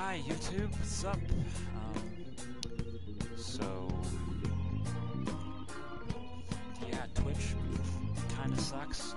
Hi YouTube, what's up? Um, so yeah, Twitch kind of sucks.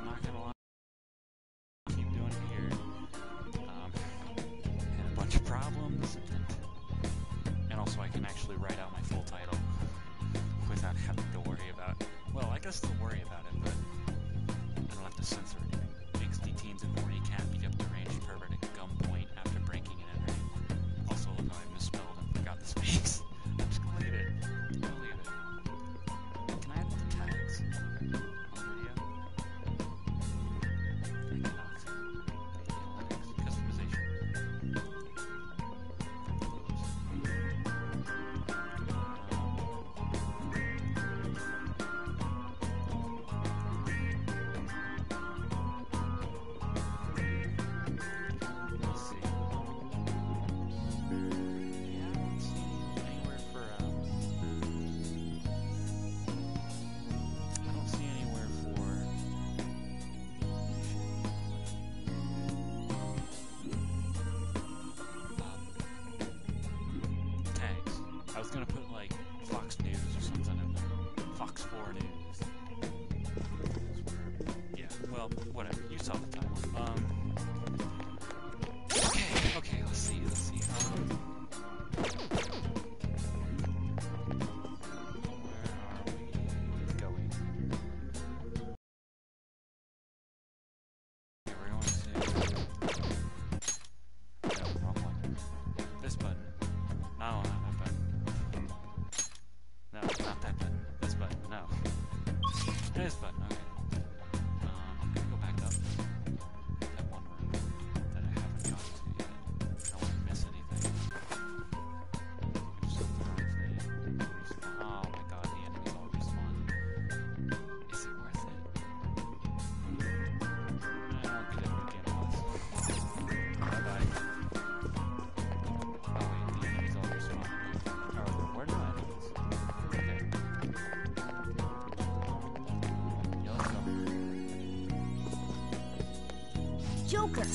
Joker!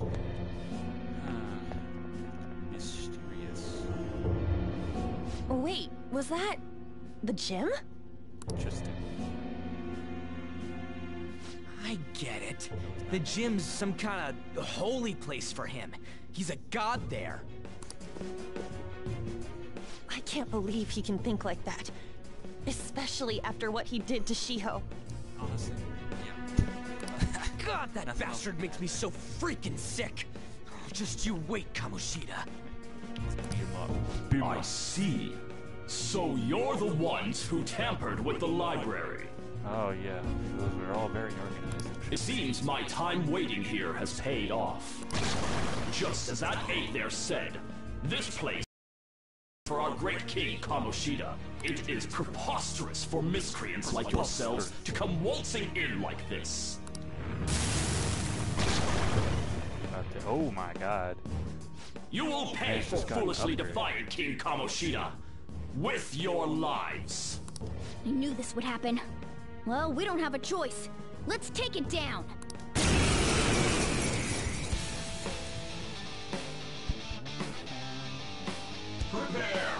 Ah, mysterious. Wait, was that... the gym? Interesting. I get it. The gym's some kind of holy place for him. He's a god there. I can't believe he can think like that. Especially after what he did to Shiho. That Nothing bastard makes me so freaking sick. Just you wait, Kamoshida. I see. So you're the ones who tampered with the library. Oh yeah, those were all very organized. It seems my time waiting here has paid off. Just as that ape there said, this place for our great king Kamoshida. It is preposterous for miscreants like yourselves to come waltzing in like this. Oh my god. You will pay for foolishly defying King Kamoshida with your lives. You knew this would happen. Well, we don't have a choice. Let's take it down. Prepare!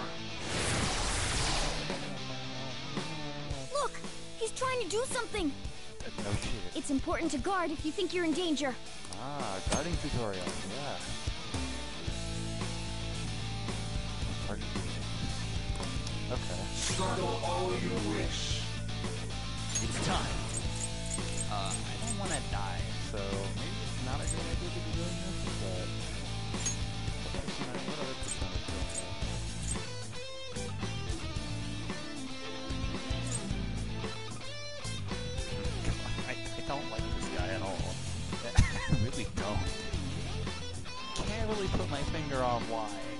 Look, he's trying to do something. No. It's important to guard if you think you're in danger. Ah, guarding tutorial. Yeah. Okay. Struggle all you wish. It's time. Uh, I don't want to die, so Really don't. Can't really put my finger on why.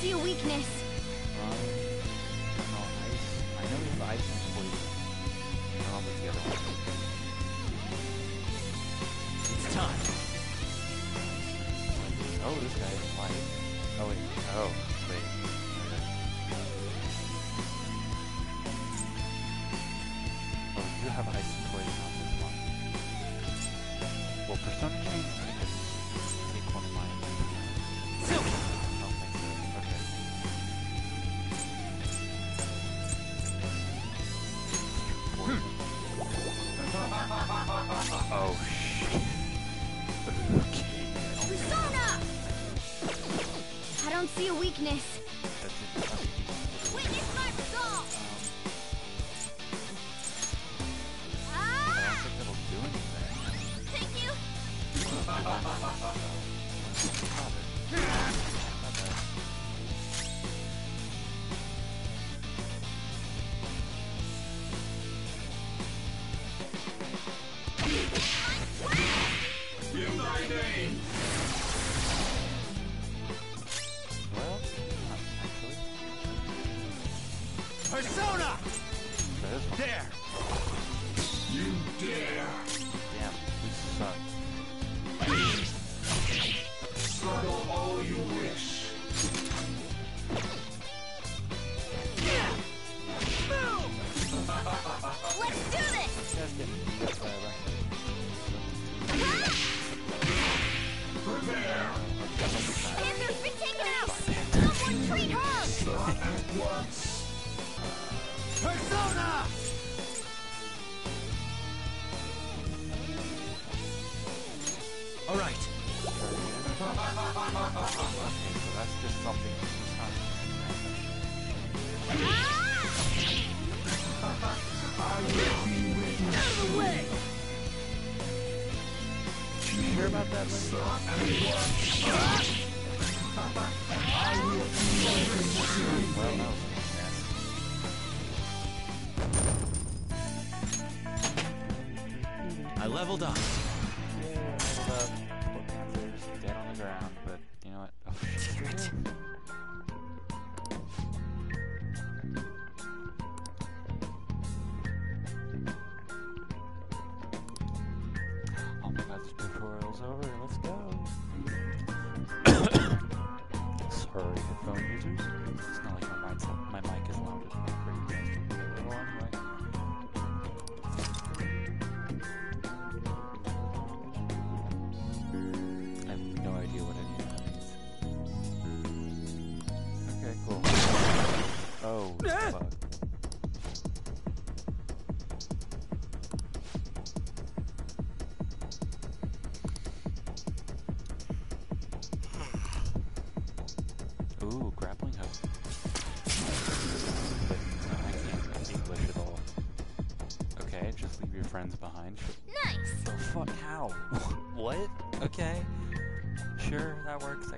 see a weakness. Oh, shit. Okay. Susana! I don't see a weakness. Wow. what? Okay. Sure, that works.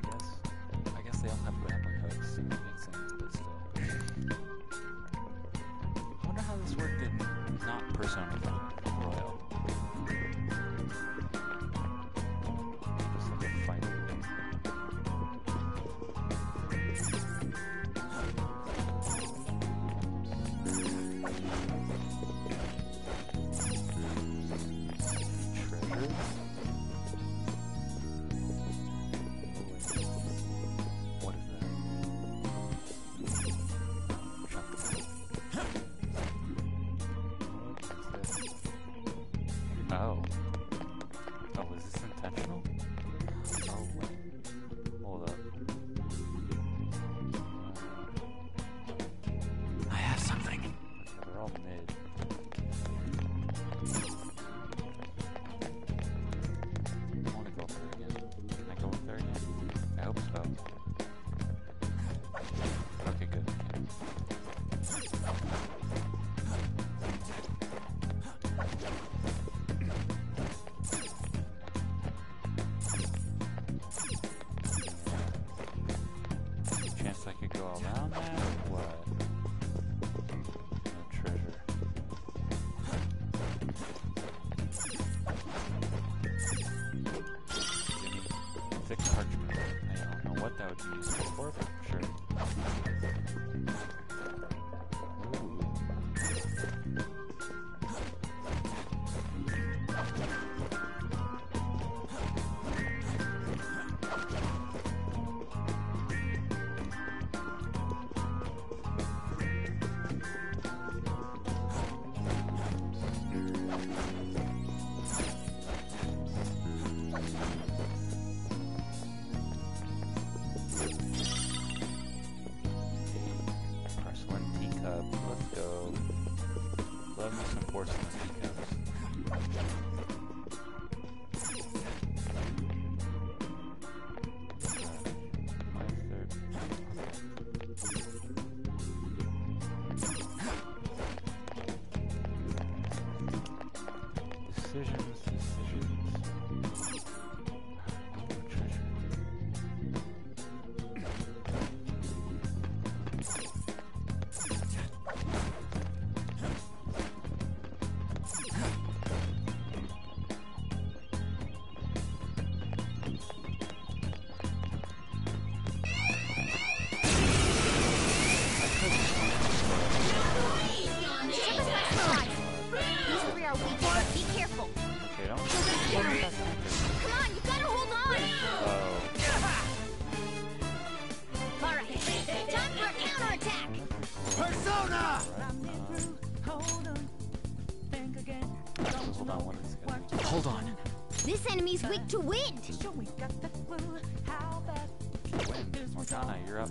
to win. We got the clue how bad. You're up.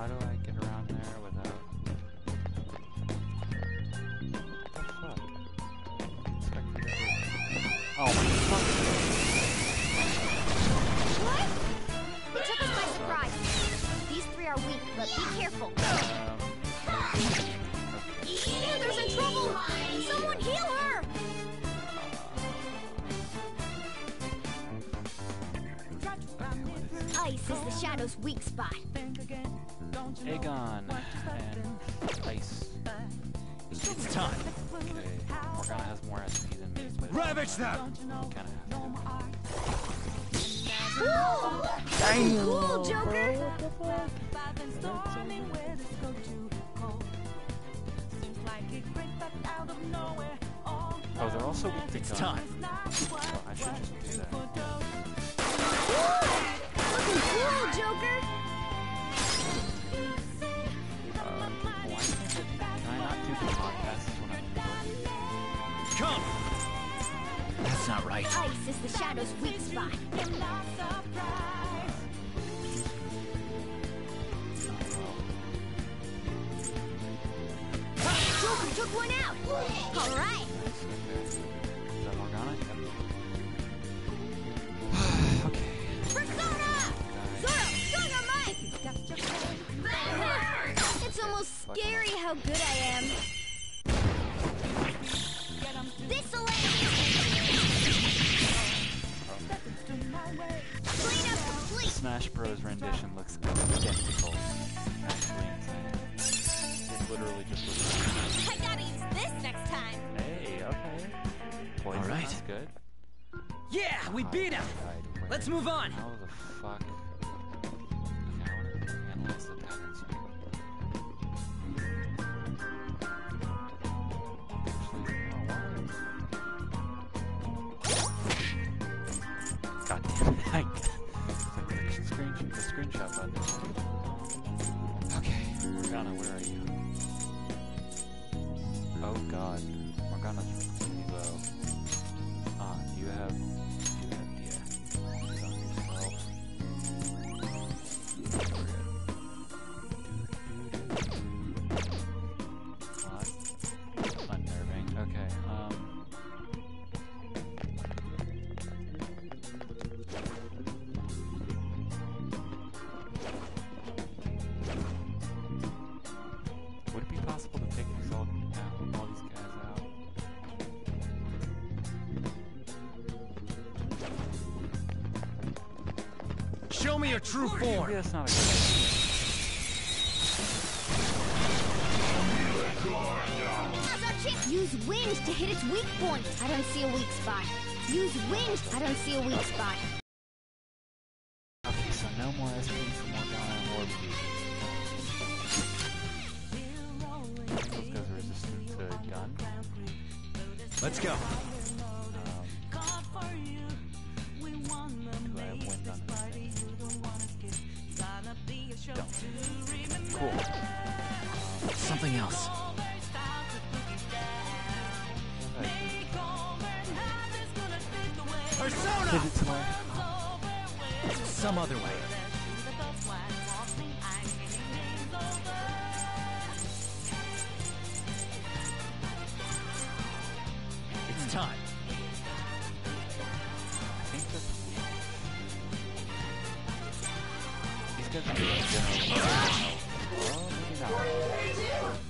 How do I? It's time. me your true form. Maybe that's not Use wings to hit its weak point. I don't see a weak spot. Use wings. I don't see a weak spot. pivot to my... Some other way. It's time. I think that's... Maybe not.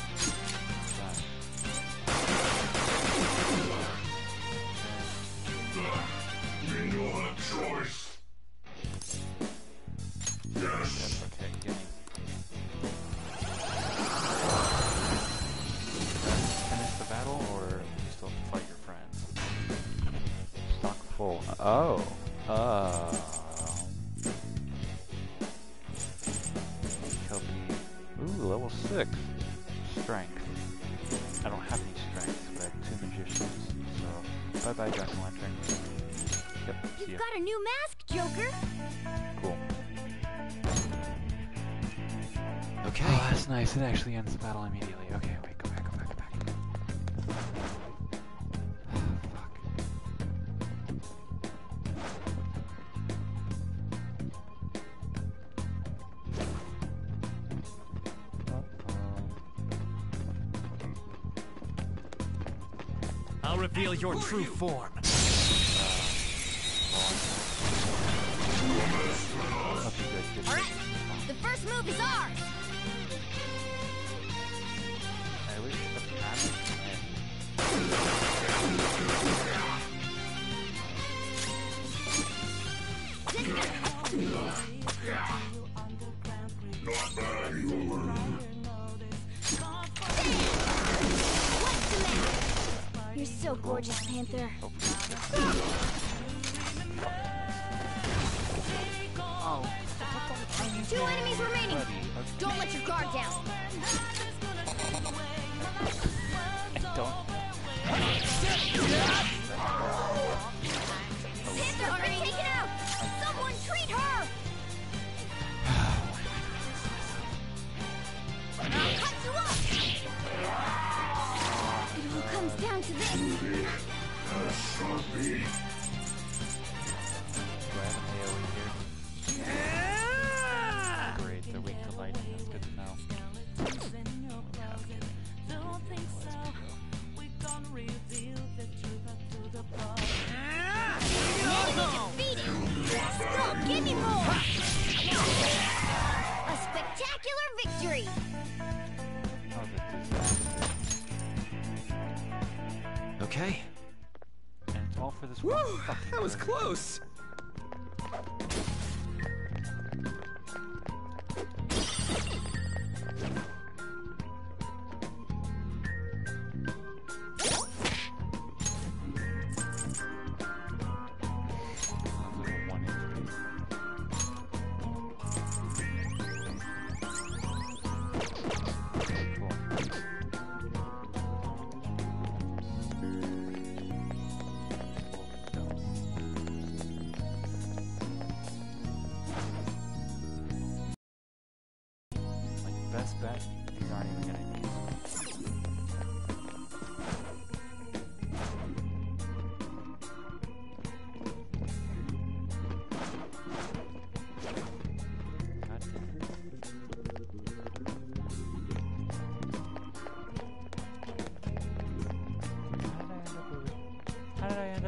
reveal your true form.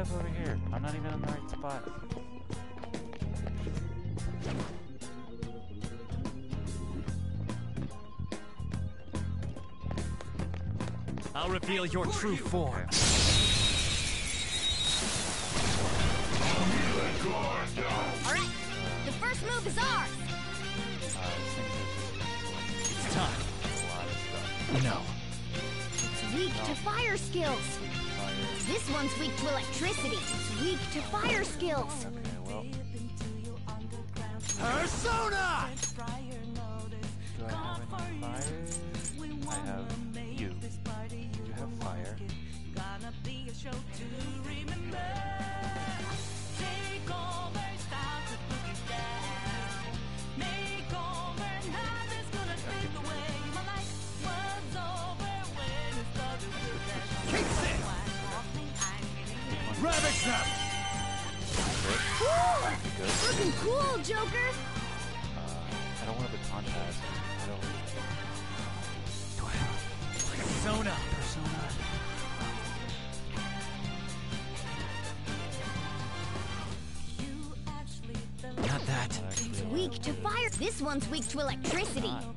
up over here? I'm not even in the right spot. I'll reveal your true form. one's weak to electricity. Weak to fire skills. Okay, well. Persona! responds weak to electricity.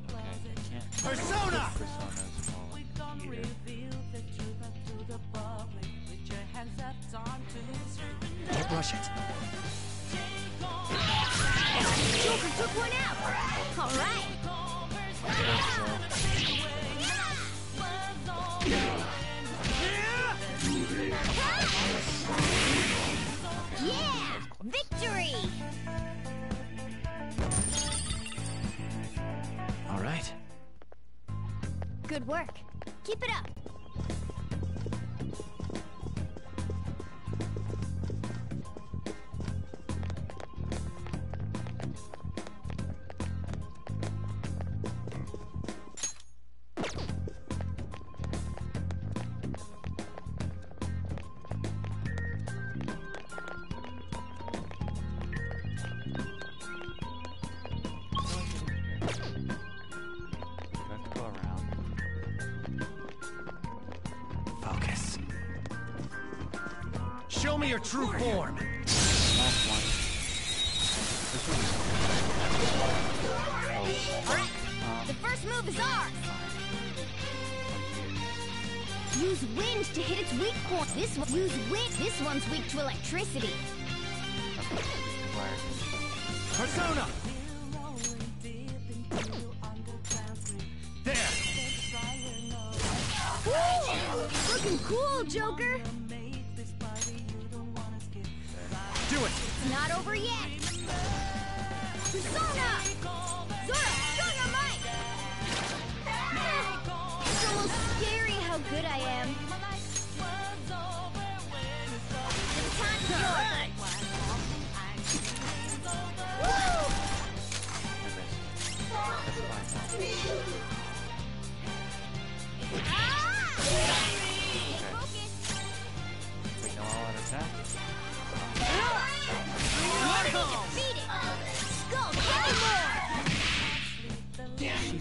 electricity. Persona! There! Woo! Looking cool, Joker! Do it! It's not over yet! Persona! Zorro, Dynamite! It's almost scary how good I am.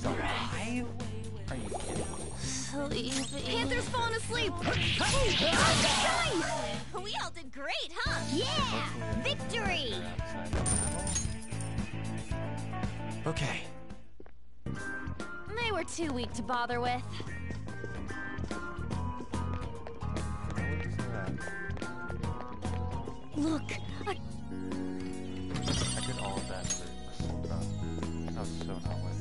alive? Are you kidding me? Panther's falling asleep! nice! We all did great, huh? Yeah! Victory! Okay. They were too weak to bother with. Look, I... I did all of that for. That was so not worth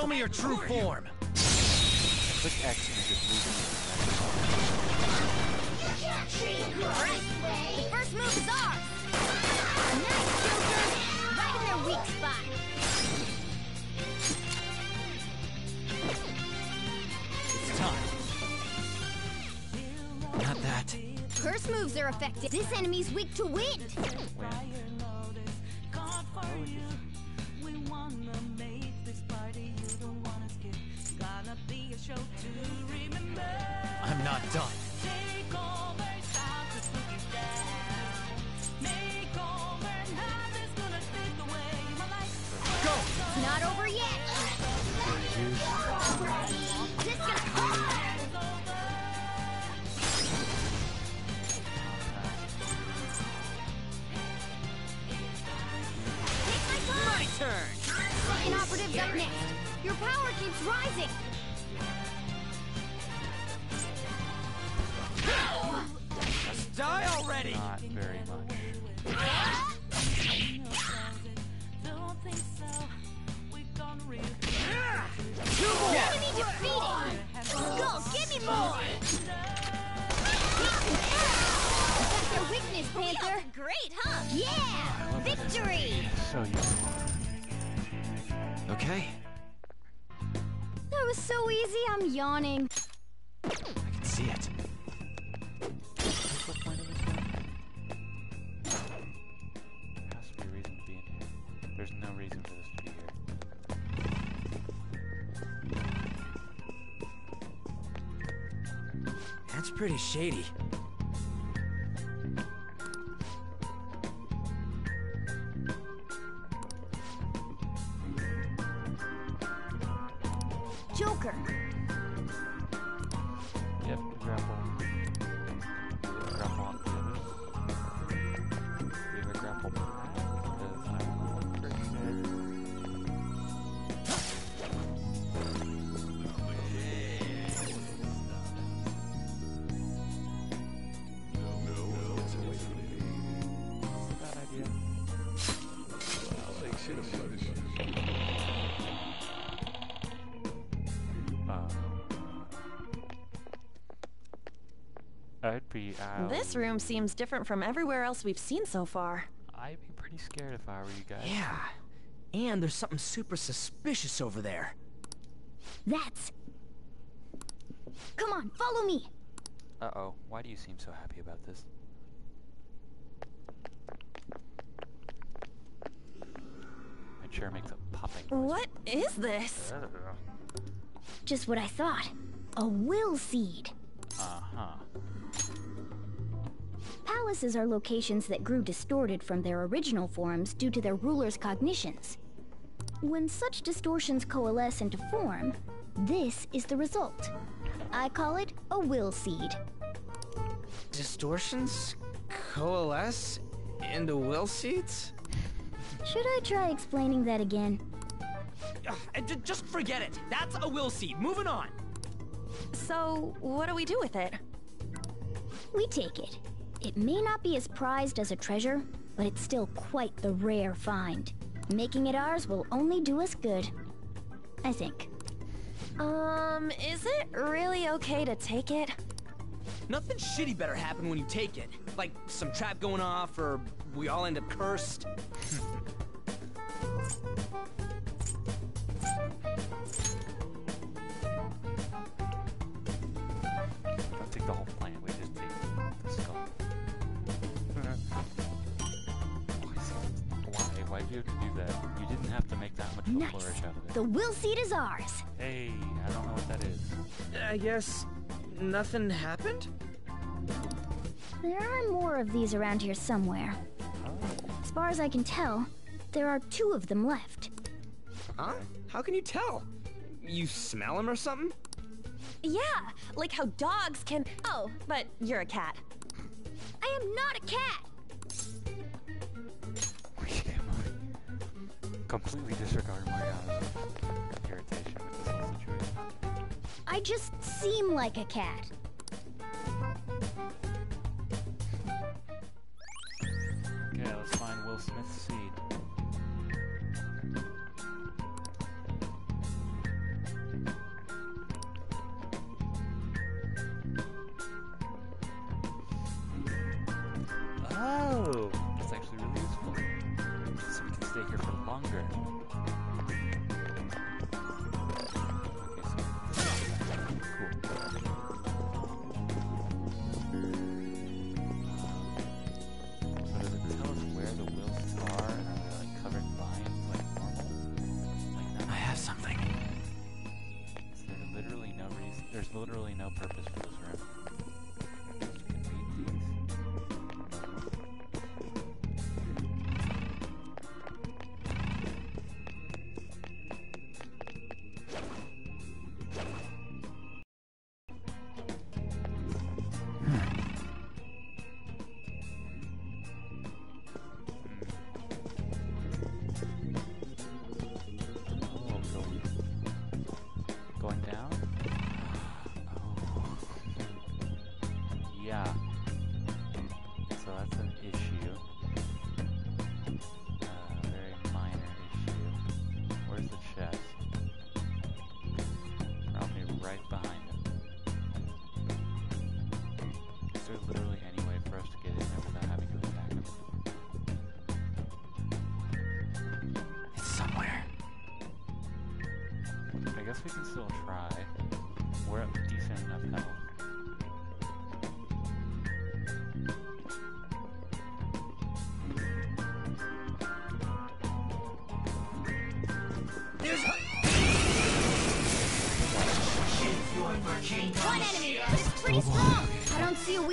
Show me your true form. Click X and just move The first move is ours. Nice, Joker. Right in their weak spot. It's time. Not that. Curse moves are effective. This enemy's weak to wind. Shady. I'd. This room seems different from everywhere else we've seen so far. I'd be pretty scared if I were you guys. Yeah. And there's something super suspicious over there. that's... Come on, follow me! Uh oh. Why do you seem so happy about this? My chair makes a popping noise. What is this? Just what I thought. A will seed. Uh huh. Palaces are locations that grew distorted from their original forms due to their ruler's cognitions. When such distortions coalesce into form, this is the result. I call it a will seed. Distortions coalesce into will seeds? Should I try explaining that again? Uh, Ugh, just forget it. That's a will seed. Moving on. So, what do we do with it? We take it. It may not be as prized as a treasure, but it's still quite the rare find. Making it ours will only do us good. I think. Um, is it really okay to take it? Nothing shitty better happen when you take it. Like some trap going off, or we all end up cursed. Why? You to do that? You didn't have to make that much of a flourish out of it. The will seed is ours. Hey, I don't know what that is. I guess nothing happened? There are more of these around here somewhere. Oh. As far as I can tell, there are two of them left. Huh? How can you tell? You smell them or something? Yeah, like how dogs can. Oh, but you're a cat. I am not a cat! Completely disregard Morgana's uh, irritation with this whole situation. I just seem like a cat. Okay, let's find Will Smith's seed.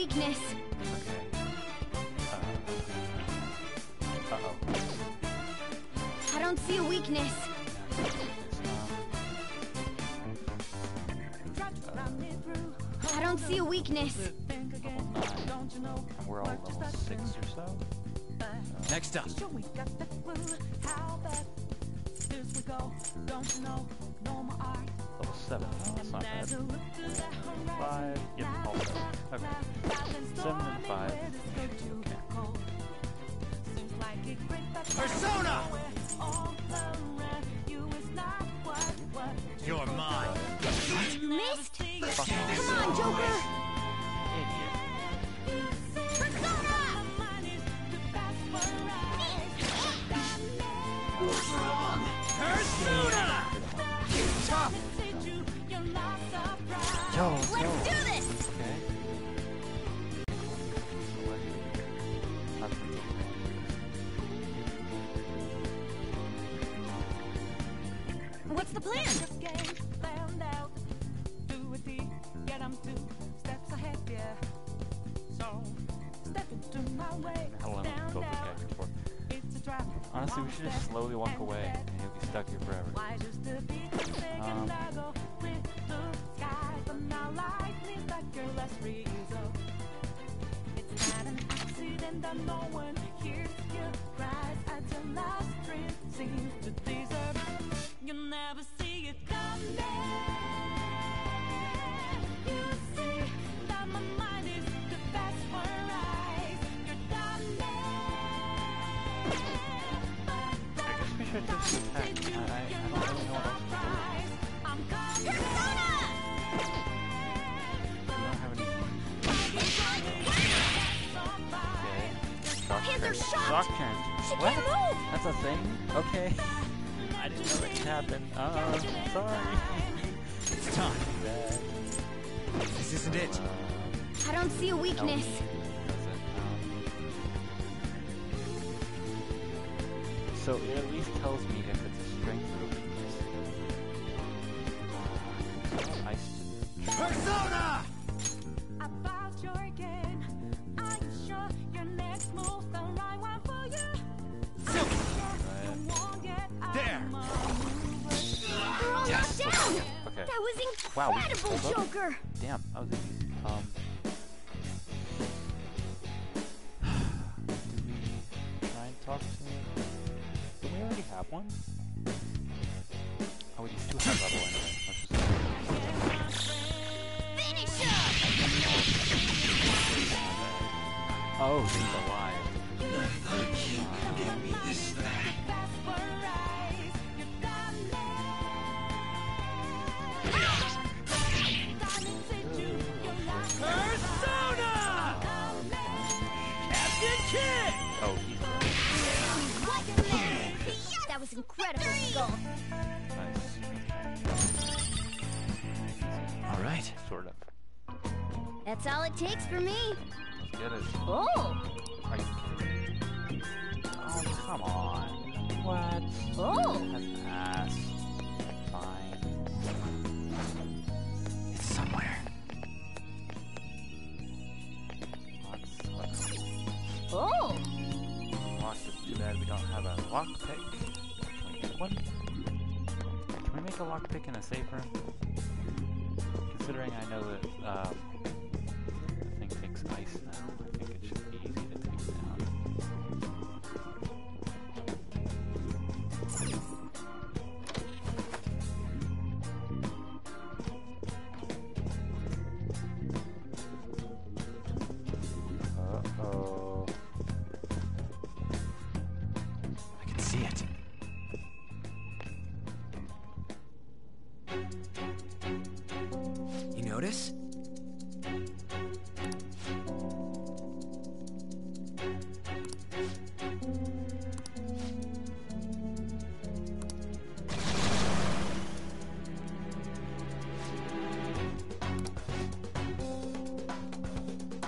weakness. Okay. Uh-oh. Uh -oh. I don't see a weakness. I don't see a weakness. We're all level six or so. Next up. Level seven. Oh, that's not bad. Joker. Honestly, we should just slowly walk away and he'll be stuck here forever. Um, accident no one Rock. She what? That's a thing? Okay. I didn't know that could happen. Uh, sorry. it's time. That. This isn't it. I don't see a weakness. So it at least tells me if it's all it takes for me. notice?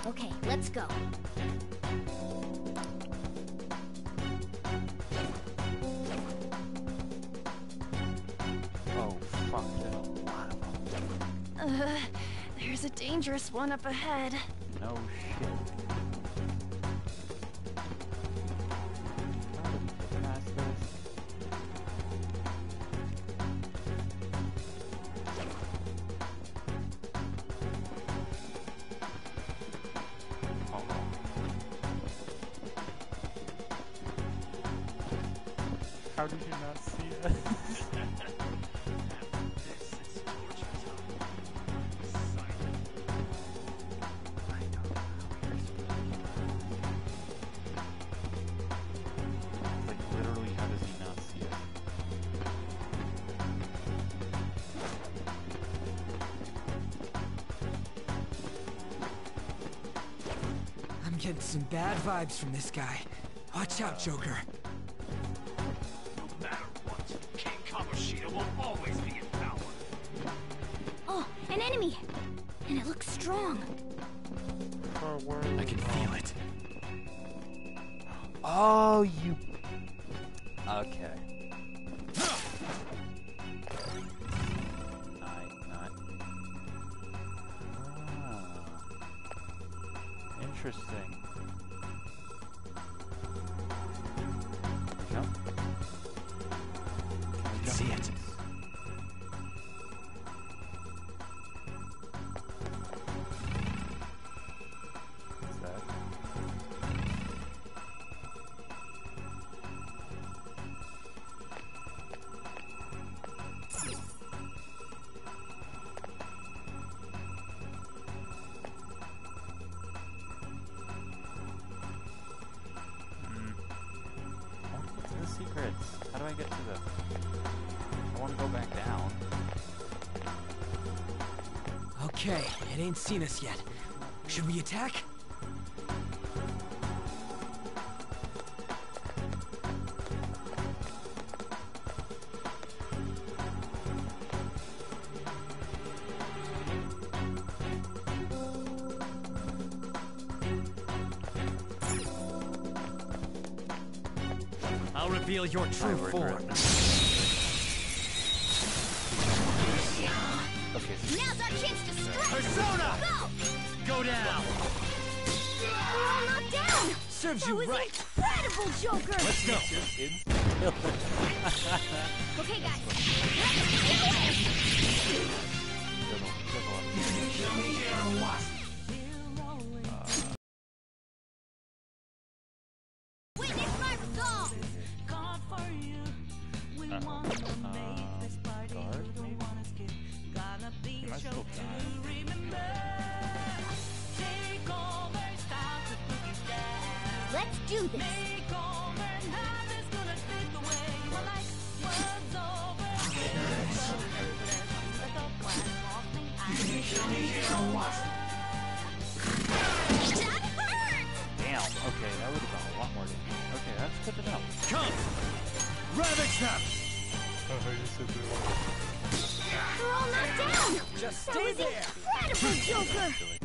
Okay, let's go. dangerous one up ahead. vibes from this guy. Watch out, Joker. ain't seen us yet. Should we attack? that was incredible, Joker!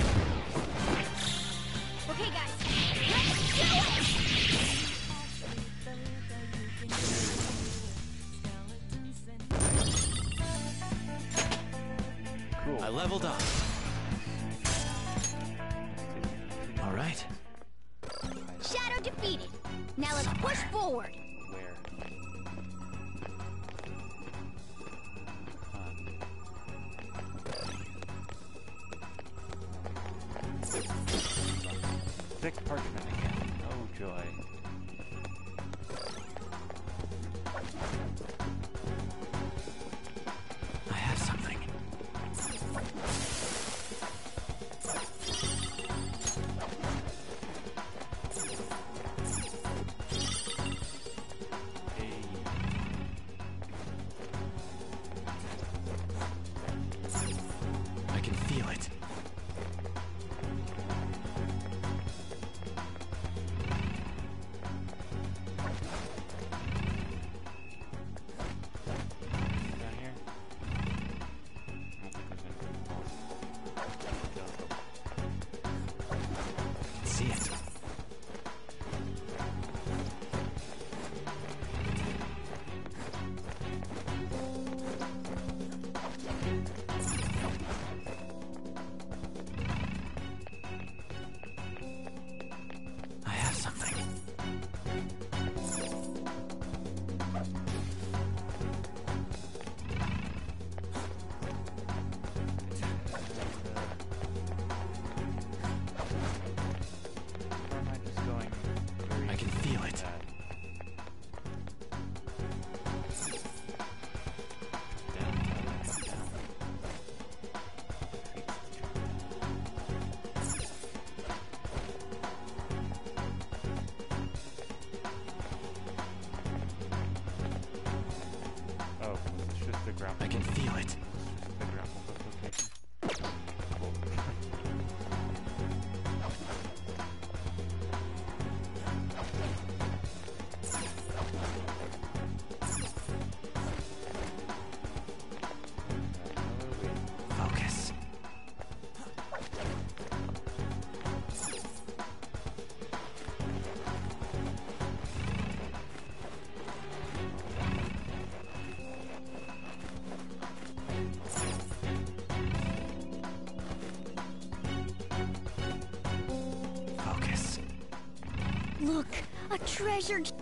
A treasure.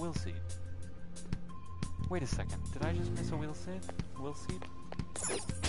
Will seed? Wait a second. Did I just miss a will seed? Will seed?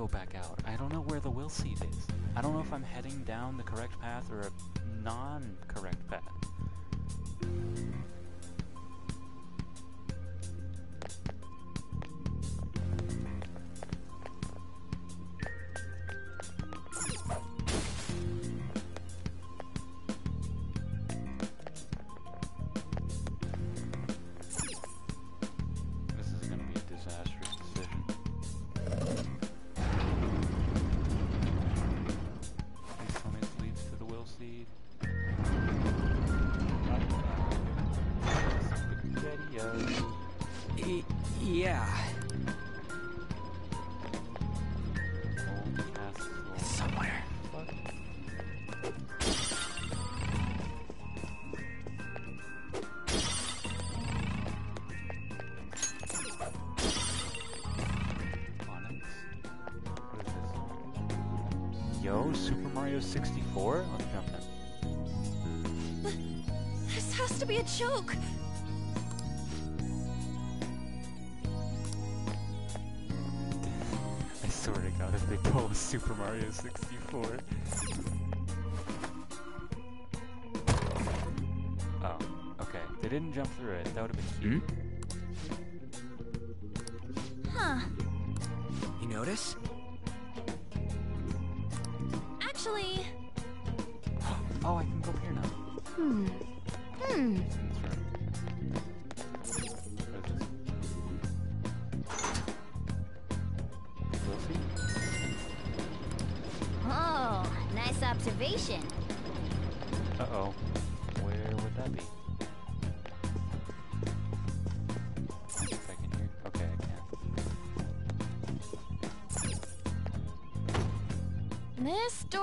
Go back out. I don't know where the will seed is. I don't know if I'm heading down the correct path or a non-correct path. Super Mario 64? Let's jump in. This has to be a joke. I swear to god, if they pull a Super Mario 64. Oh, okay. They didn't jump through it. That would have been cute. Huh.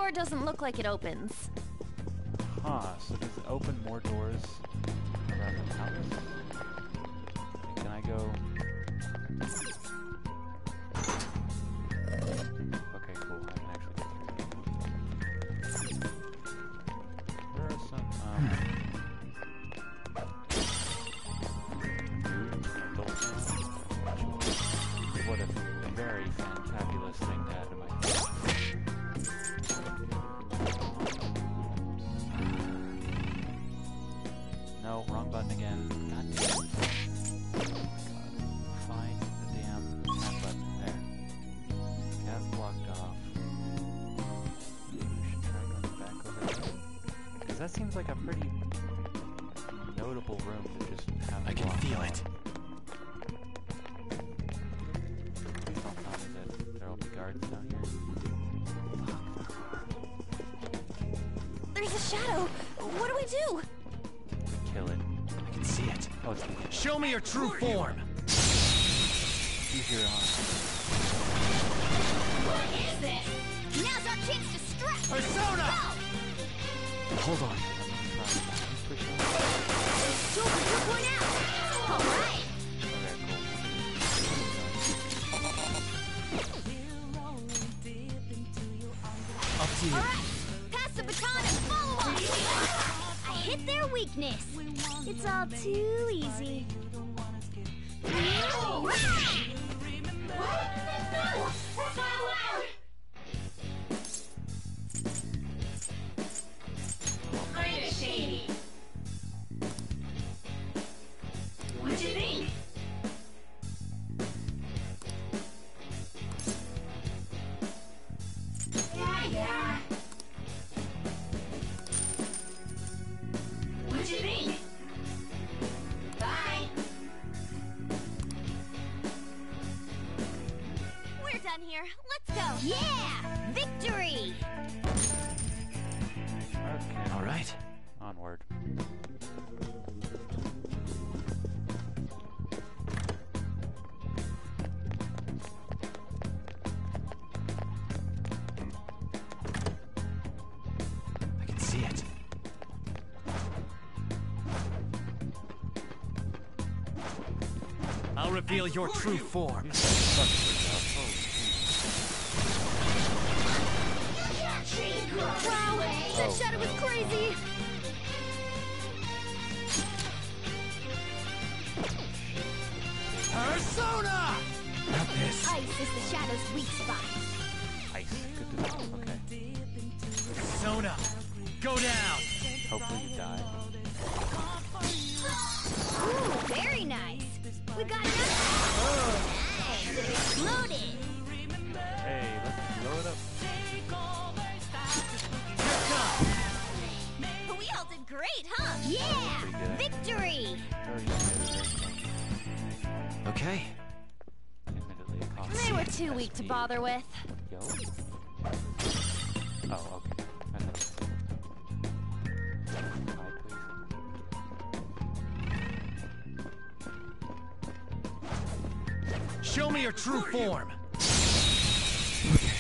door doesn't look like it opens. Huh, so does it open more doors around the? Can I go... form. reveal your true form. bother with. Yo. Oh, okay. Show me your true form. Okay.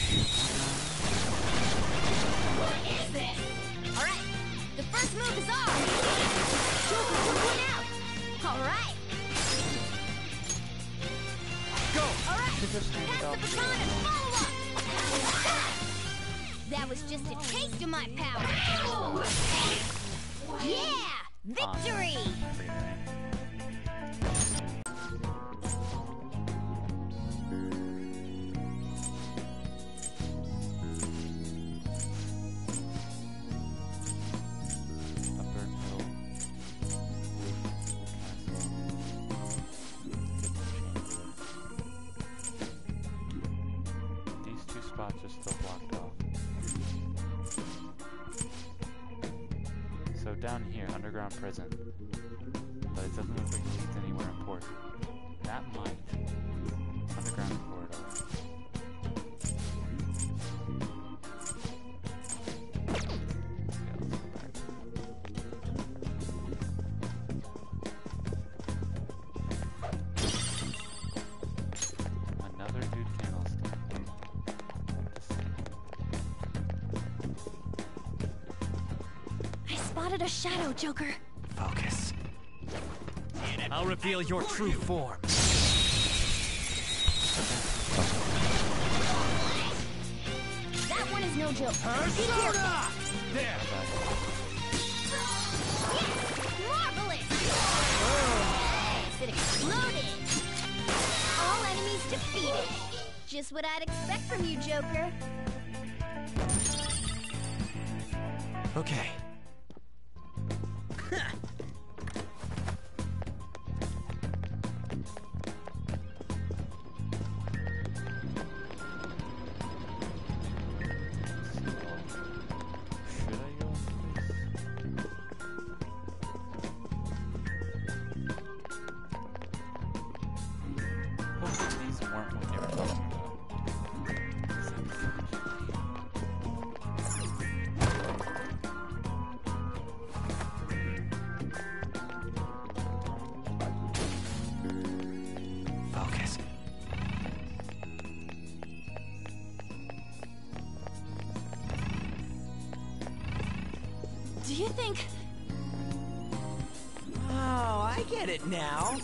prison. But it doesn't look like it leads anywhere important. That might. Underground corridor. spotted a shadow, Joker reveal your true form. That one is no joke. Persona! There. Marvelous! All enemies defeated. Just what I'd expect from you, Joker. Okay, you think? Oh, I get it now.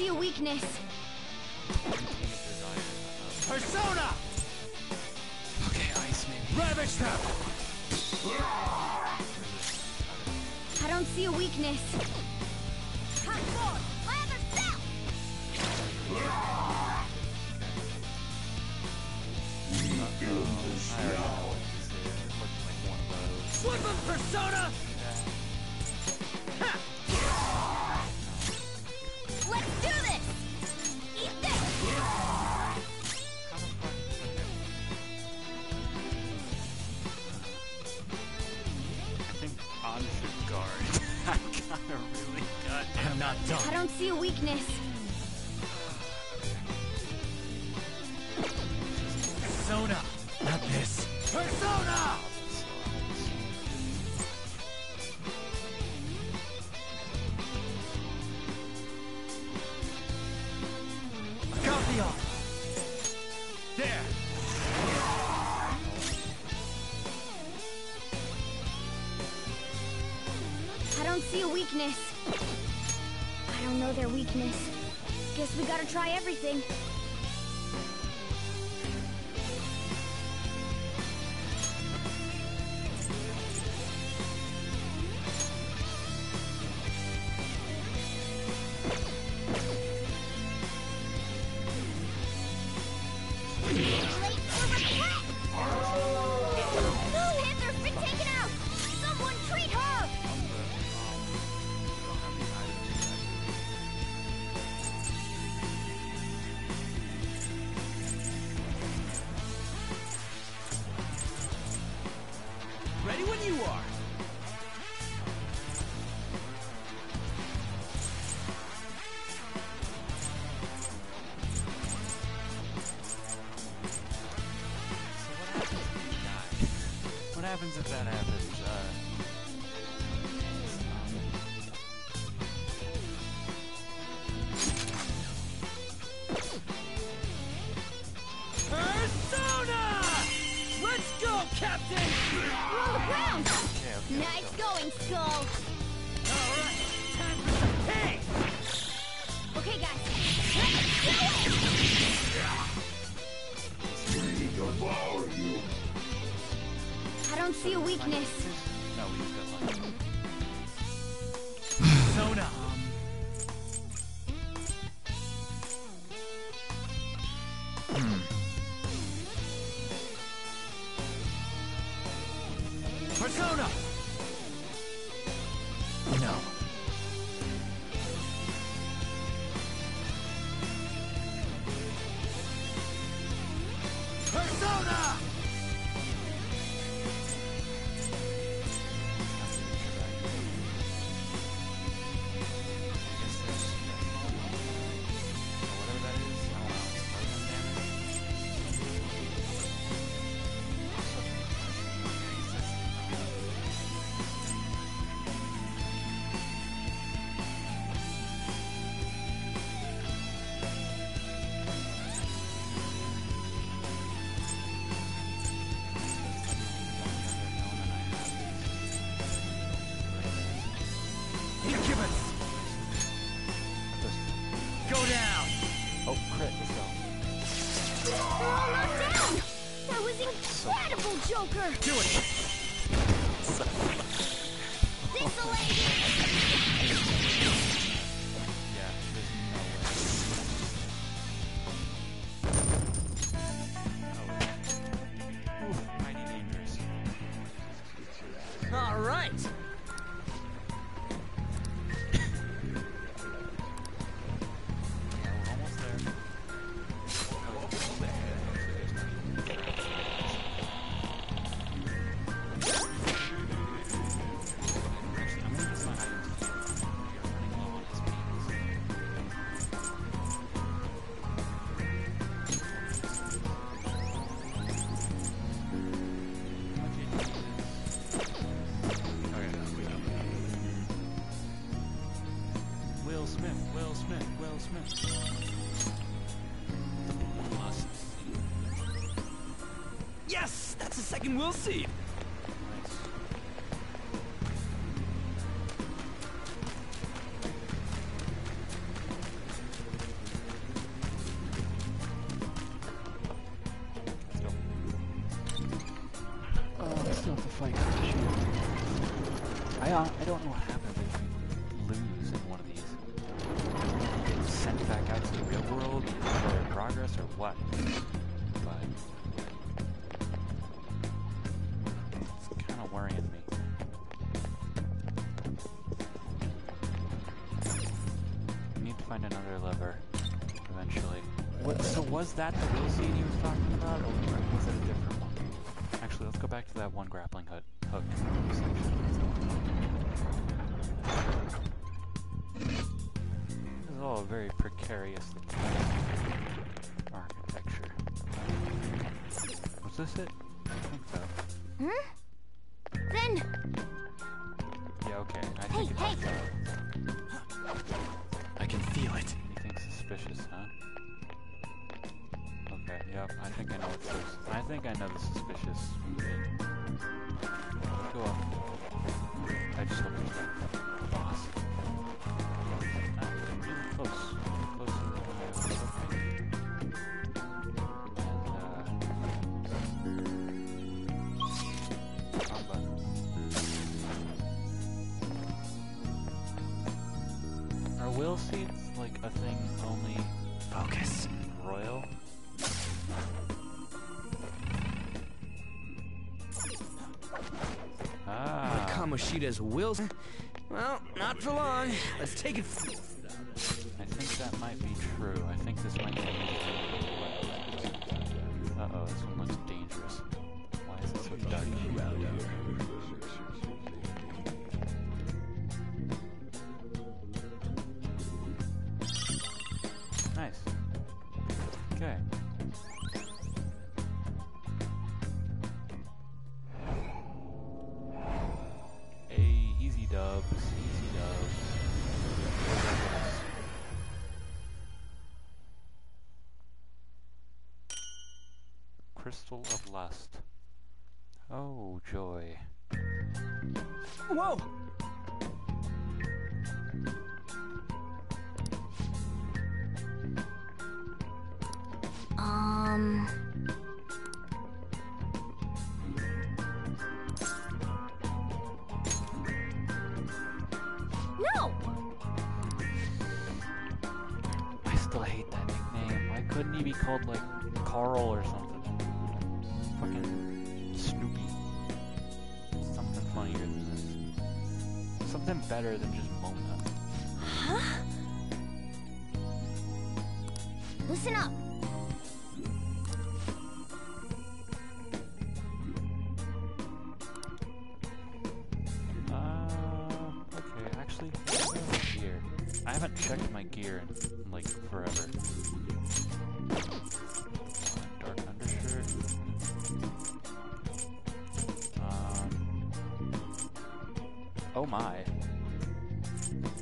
see a weakness. that happen? Persona! Do it. We'll see. That have one grappling hook. hook this is all very precarious architecture. Was this it? I think so. Hmm. Yamashita's wills. Well, not for long. Let's take it. I think that might be true. I think this might be. crystal of lust. Oh, joy. Whoa!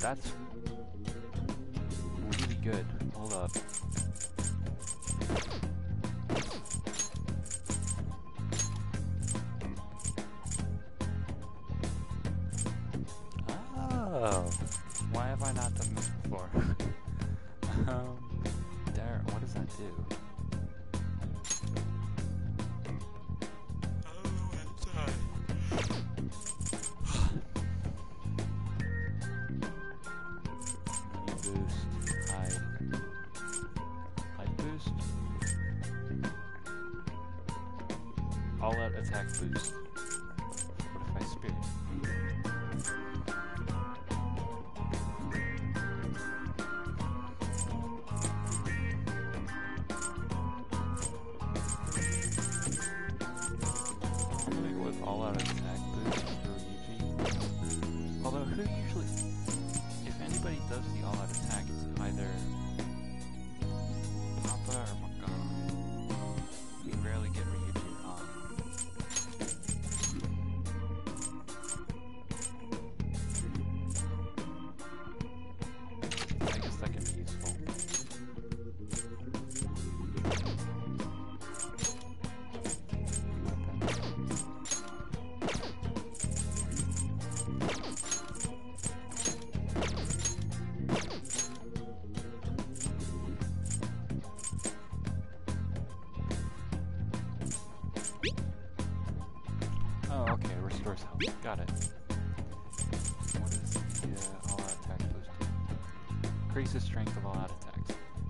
that Peace.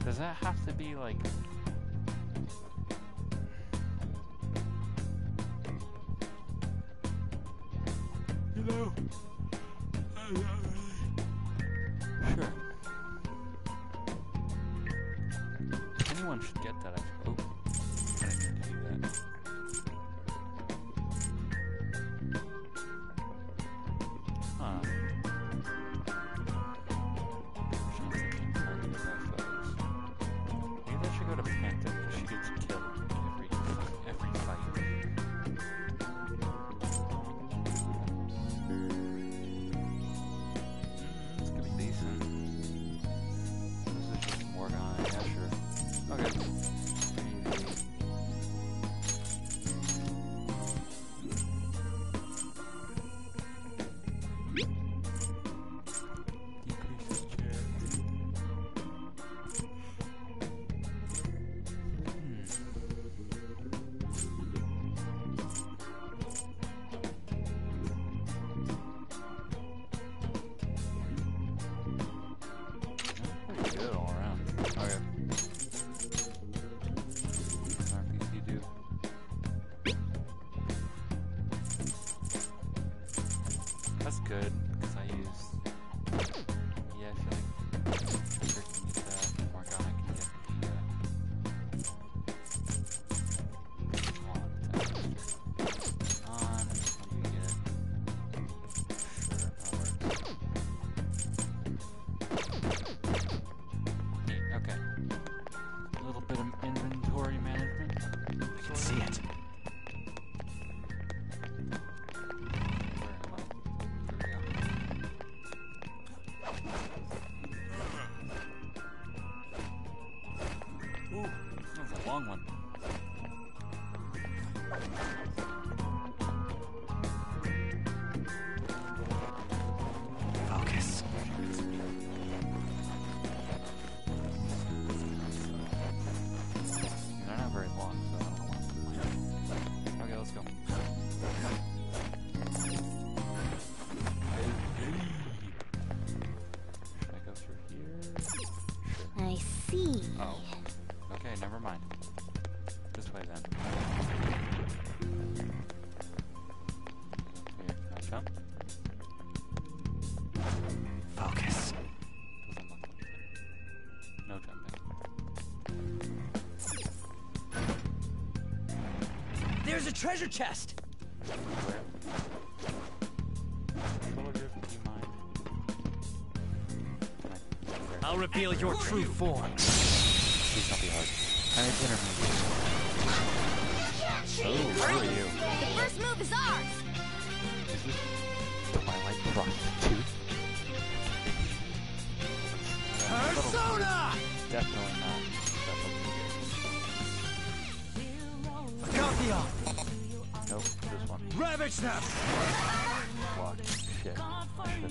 Does that have to be like There's a treasure chest! I'll reveal your true form. Not hard. I need. Oh, who are you? The first move is ours! Is this Twilight prostitute? Persona! Definitely not.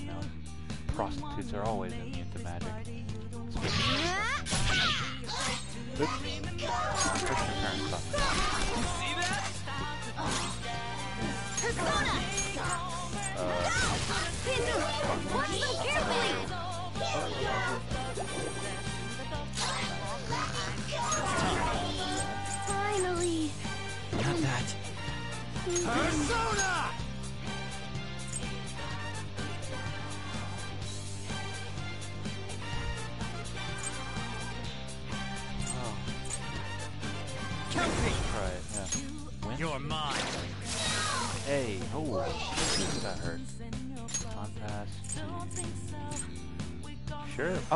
now. Prostitutes are always in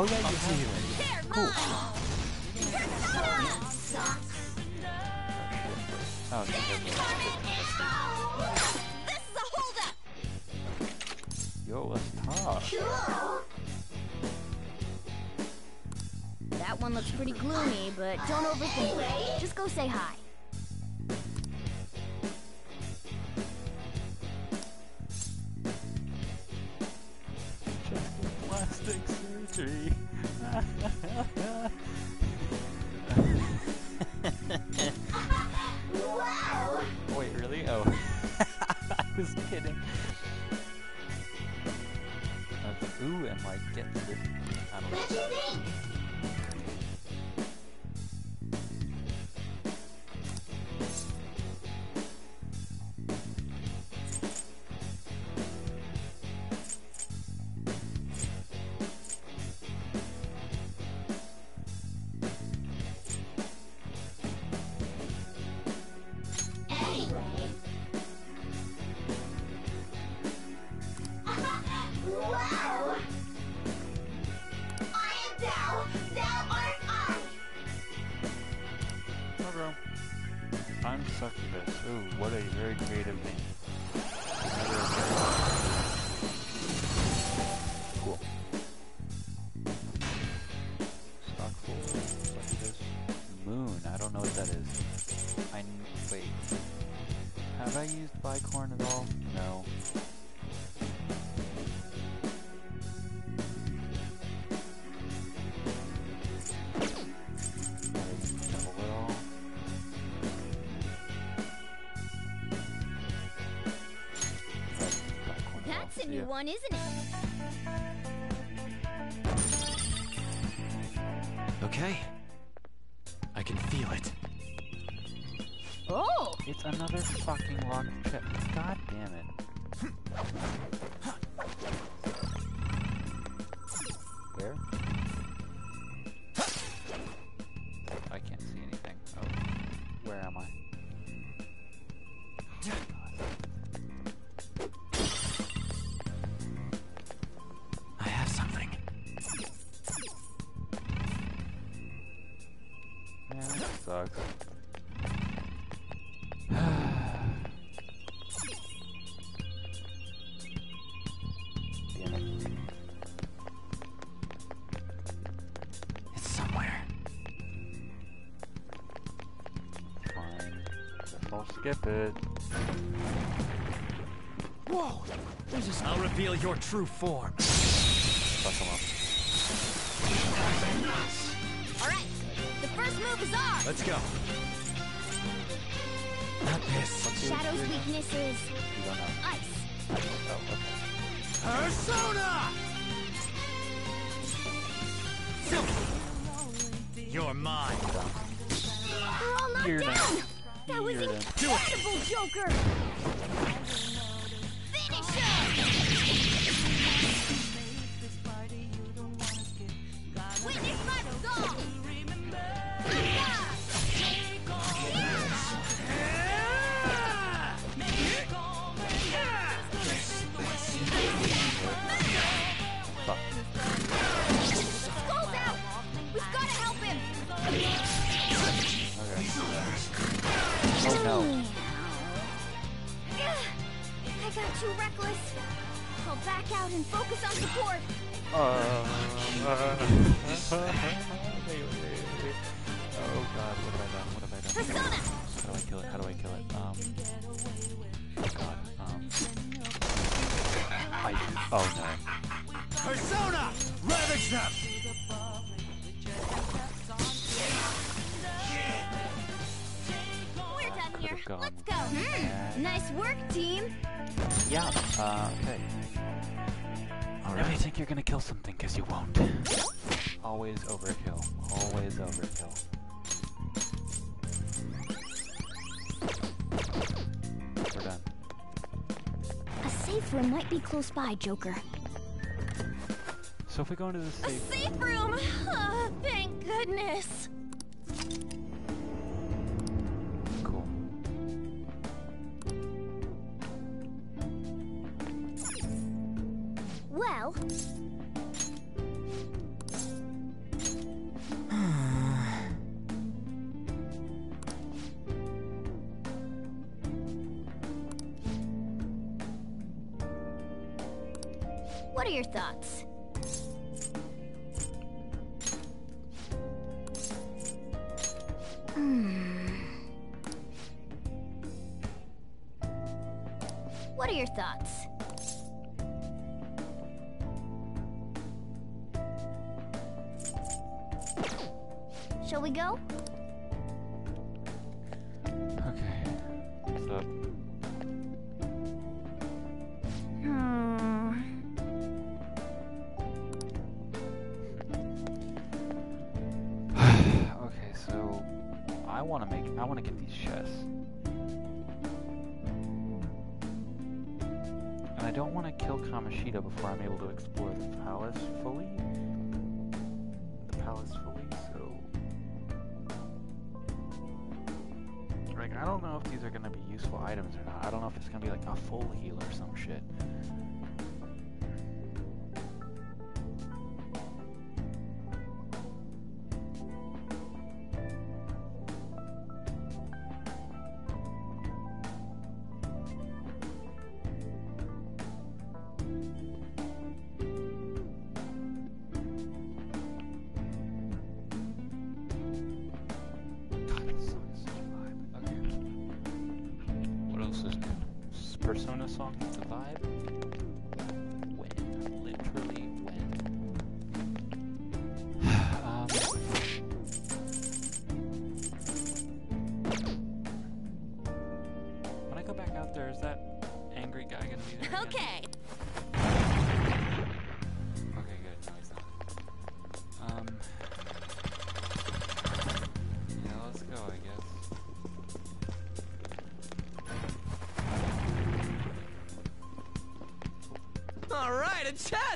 青柳チー one, isn't it? Skip it. Whoa! There's a I'll reveal your true form. Fuck him up. Alright, the first move is ours! Let's go. Not this. Shadow's weakness is... Ice. Oh, okay. Persona! You're mine. We're all knocked You're down! Not. That was incredible, Joker! Too reckless. I'll back out and focus on support. Uh. Oh god, what have I done? What have I done? Persona! How do I kill it? How do I kill it? Um. Oh god. Um. I. Oh no. Persona! Ravage them! Here. Gone Let's go. Hmm. Nice work, team. Yeah. Uh. Okay. Alright. I think you're gonna kill something, cause you won't. Always overkill. Always overkill. We're done. A safe room might be close by, Joker. So if we go into the safe, A safe, safe room! Ah, thank goodness. Well, what are your thoughts? What are your thoughts? We go? Okay. What's up? Hmm. okay, so I want to make I want to get these chests. And I don't want to kill Kamoshida before I'm able to explore the palace fully. The palace fully, so like I don't know if these are going to be useful items or not. I don't know if it's going to be like a full heal or some shit. That angry guy gonna be there? again? Okay. Okay, good. No, he's not. Um. Yeah, let's go, I guess. Alright, a chest!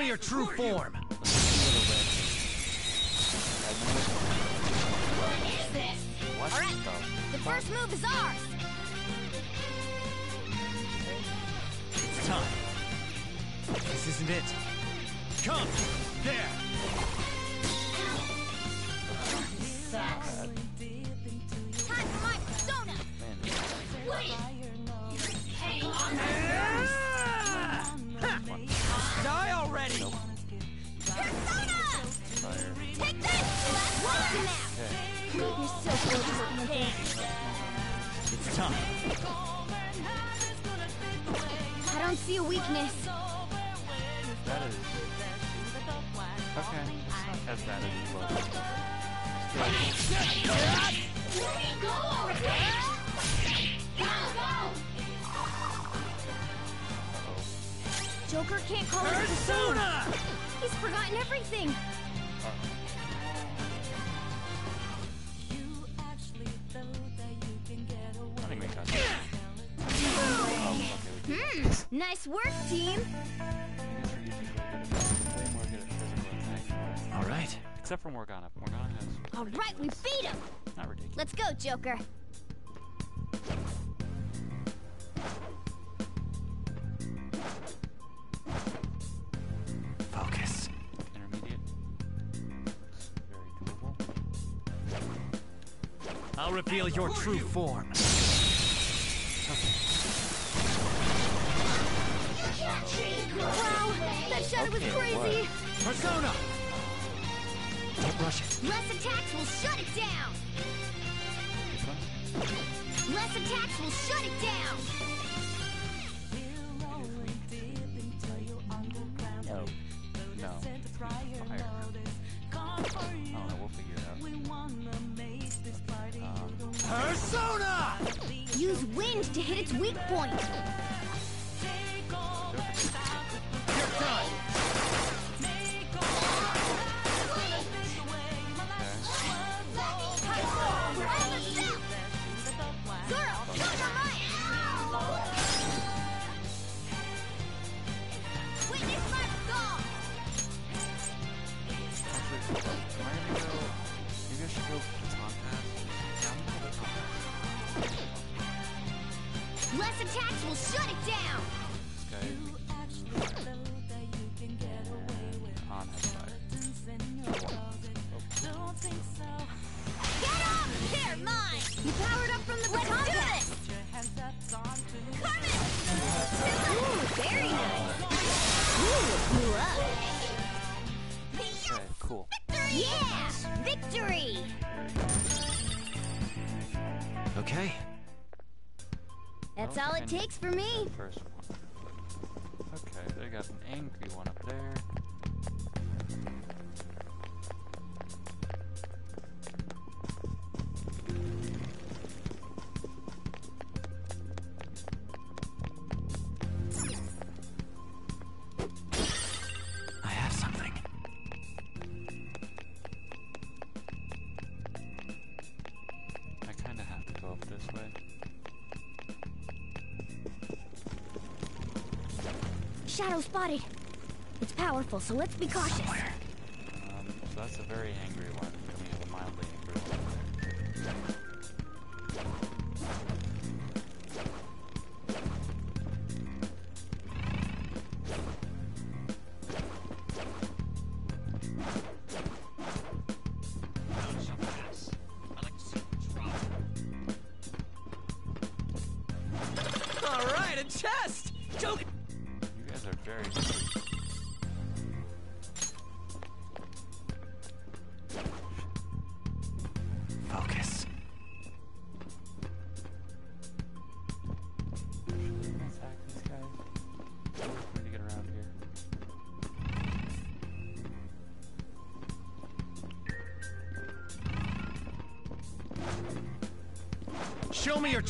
Me your true form! What All right. the? The first move is ours. It's time. This isn't it. Come! There! Tiger. Focus. Intermediate. Very doable. I'll reveal your true you. form. Wow, that shadow was crazy. What? Persona. Don't rush it. Less attacks will shut it down. Will shut it down! No. No. Fire. I don't know, we'll figure it out. Uh. Persona! Use wind to hit its weak point! all it takes for me. The first one. Okay, they got an angry one up there. spotted. It's powerful, so let's be cautious. Somewhere.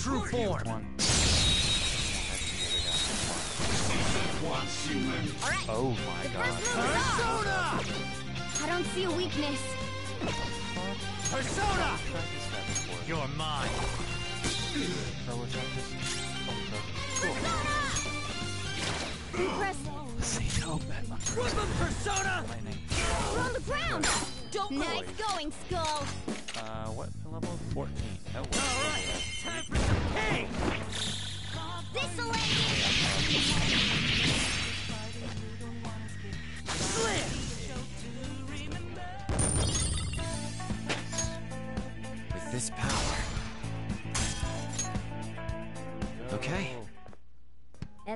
true form.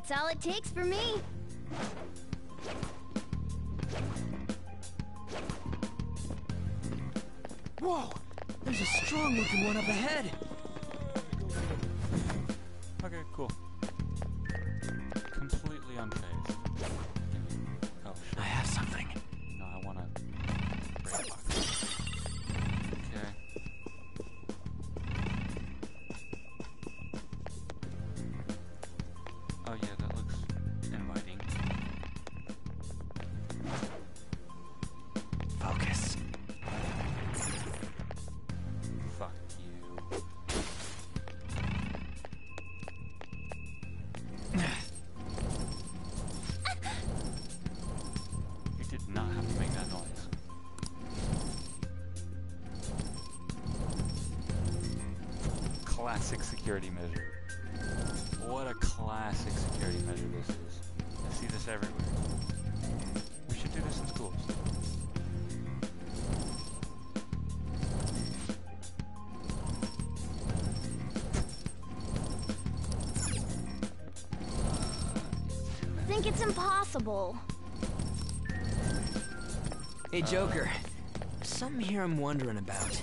That's all it takes for me. Security measure. What a classic security measure this is. I see this everywhere. We should do this in schools. Think it's impossible. Hey, Joker. Something here I'm wondering about.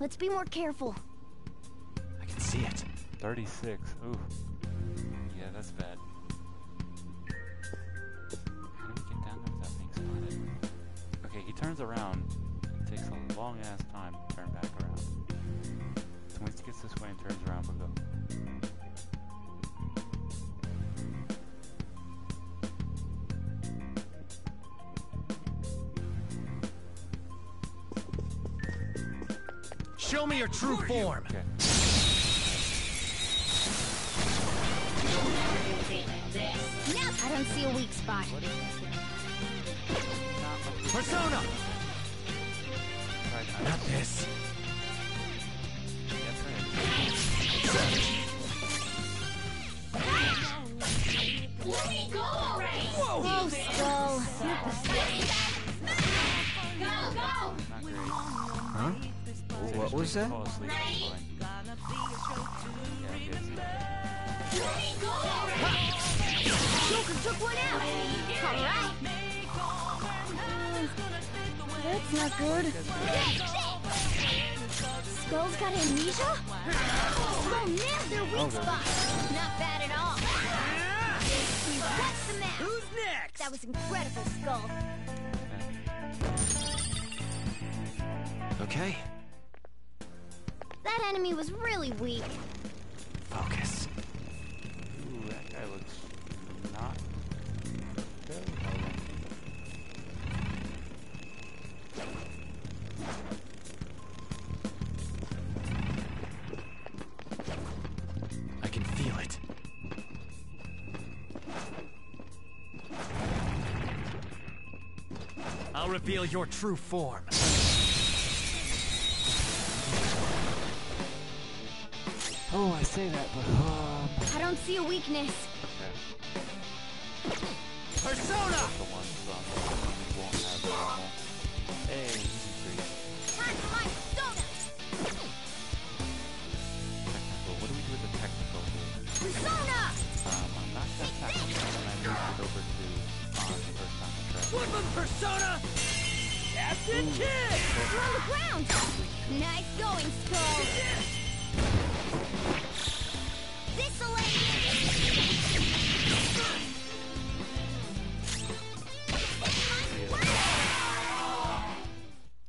Let's be more careful. I can see it. 36. Your true form. Okay. Now I don't see a weak spot. Weak Oh, spot. Not bad at all. What's the match? Who's next? That was incredible, Skull. Okay. That enemy was really weak. reveal your true form. Oh, I say that, but... Um... I don't see a weakness. Okay. Persona! The won't have. Hey, my! Technical. What do we do with the technical here? Persona! Um, I'm not that technical, and I moved it over to the first time I tried. Woodman Persona! Captain Kidd! You're on the ground! Nice going, Skull! This'll end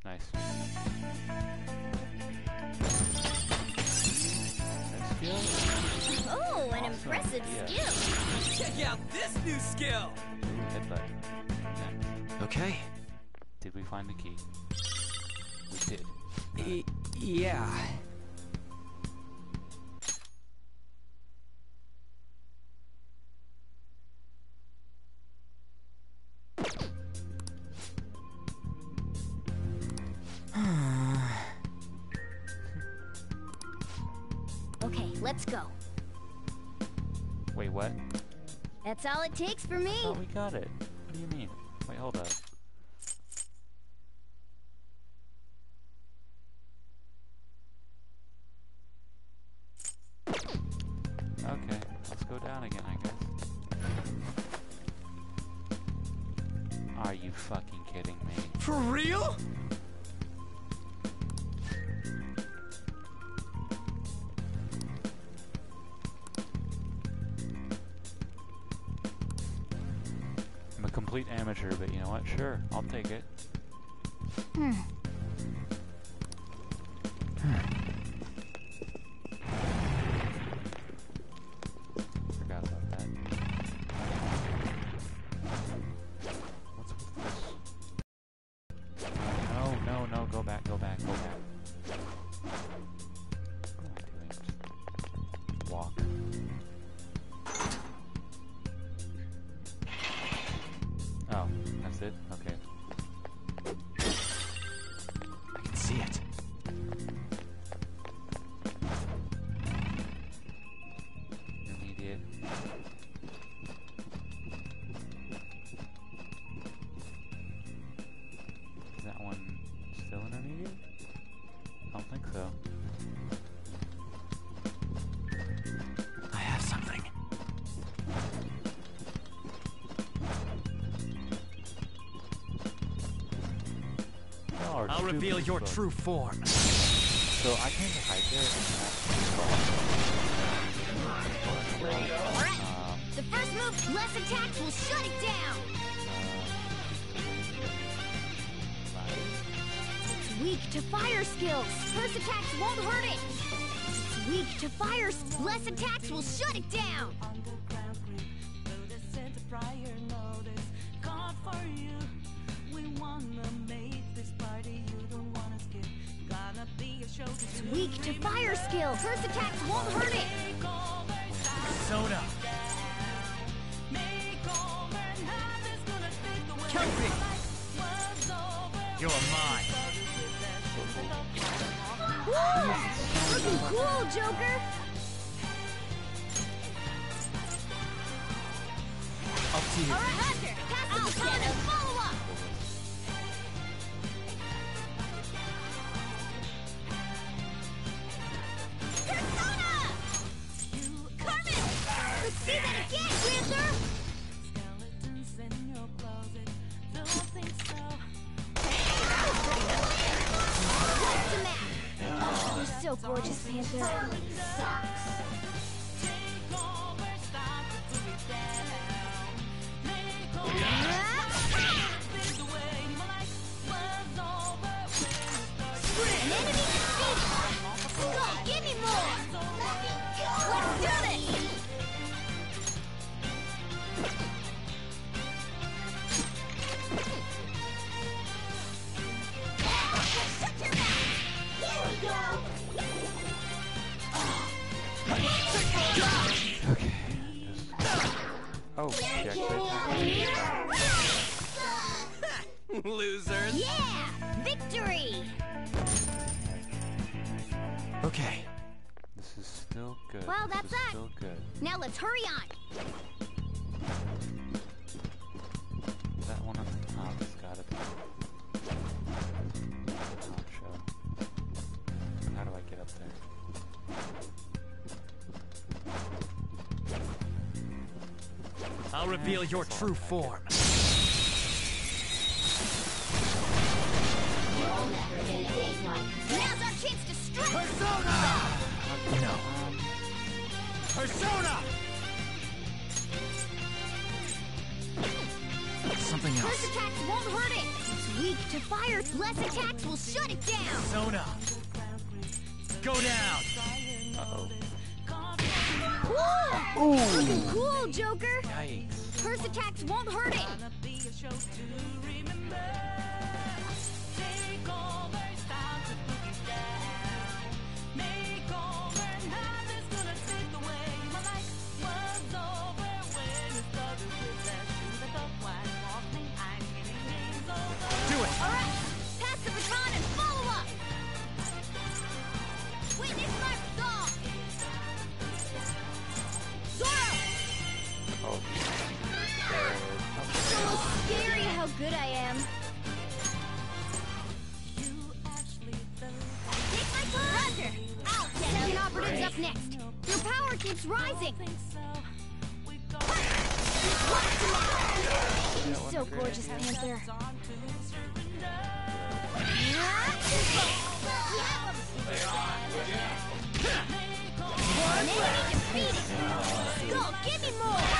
Nice. Nice skill. it! Oh, an impressive yeah. skill! Check out this new skill! Ooh, headbutt. Nice. Okay. Did we find the key? We did. Y yeah. Okay, let's go. Wait, what? That's all it takes for I me. thought we got it. What do you mean? Wait, hold up. Sure, I'll take it. Are I'll reveal your fuck. true form. So I can just hide there and not Alright, um, the first move, less attacks will shut it down! It's weak to fire skills. First attacks won't hurt it. It's weak to fire. s- Less attacks will shut it down. Kelpie! You're mine. Woo! Looking cool, Joker. Up to you. All right, Hunter. Pass the so gorgeous, Panther. Okay. This is still good. Well, this that's is that. still good. Now let's hurry on! That one on the top has gotta be. Not. How do I get up there? I'll reveal your true I can. form. Persona! no. Persona! Something else. Curse attacks won't hurt it. It's weak to fire. Less attacks will shut it down. Persona! Go down! Uh-oh. Cool! Ooh! Looking cool, Joker! Yikes. Curse attacks won't hurt it. How good I am. You actually Take my turn. Roger. Out. Second operative's up next. Your power keeps rising. so. You're so gorgeous, Panther. on to surrender. An enemy defeated. Go, give me more.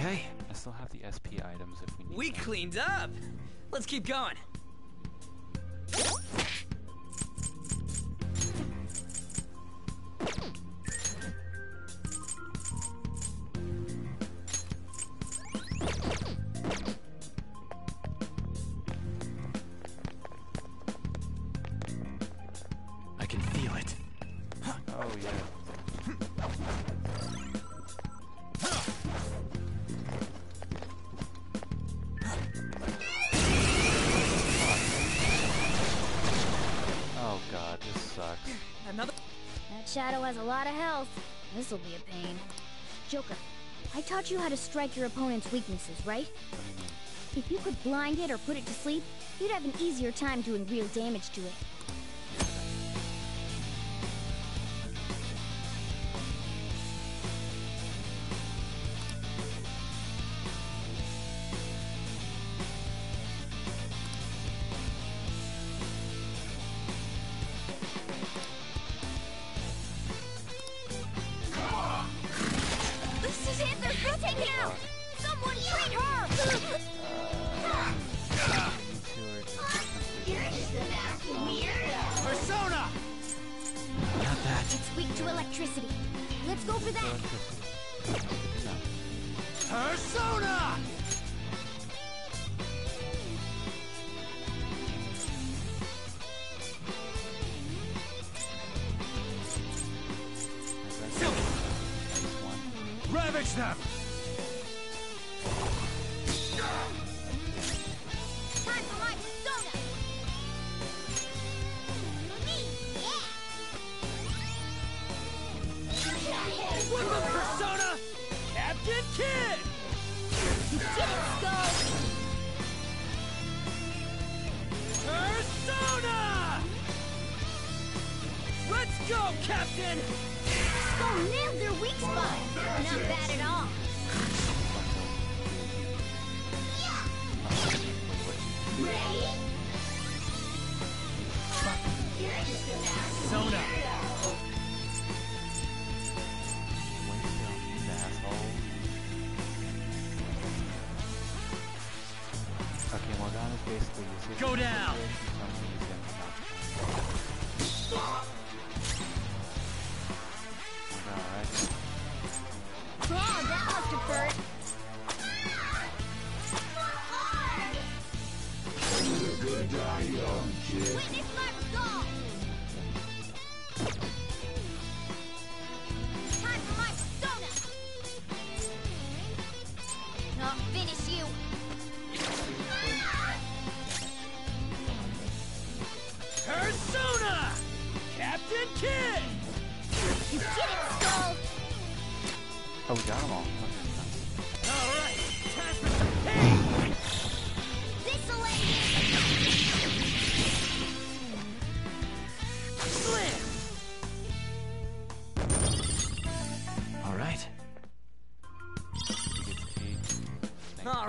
Okay, I still have the SP items if we need we them. cleaned up. Let's keep going. Shadow has a lot of health. This'll be a pain. Joker, I taught you how to strike your opponent's weaknesses, right? If you could blind it or put it to sleep, you'd have an easier time doing real damage to it.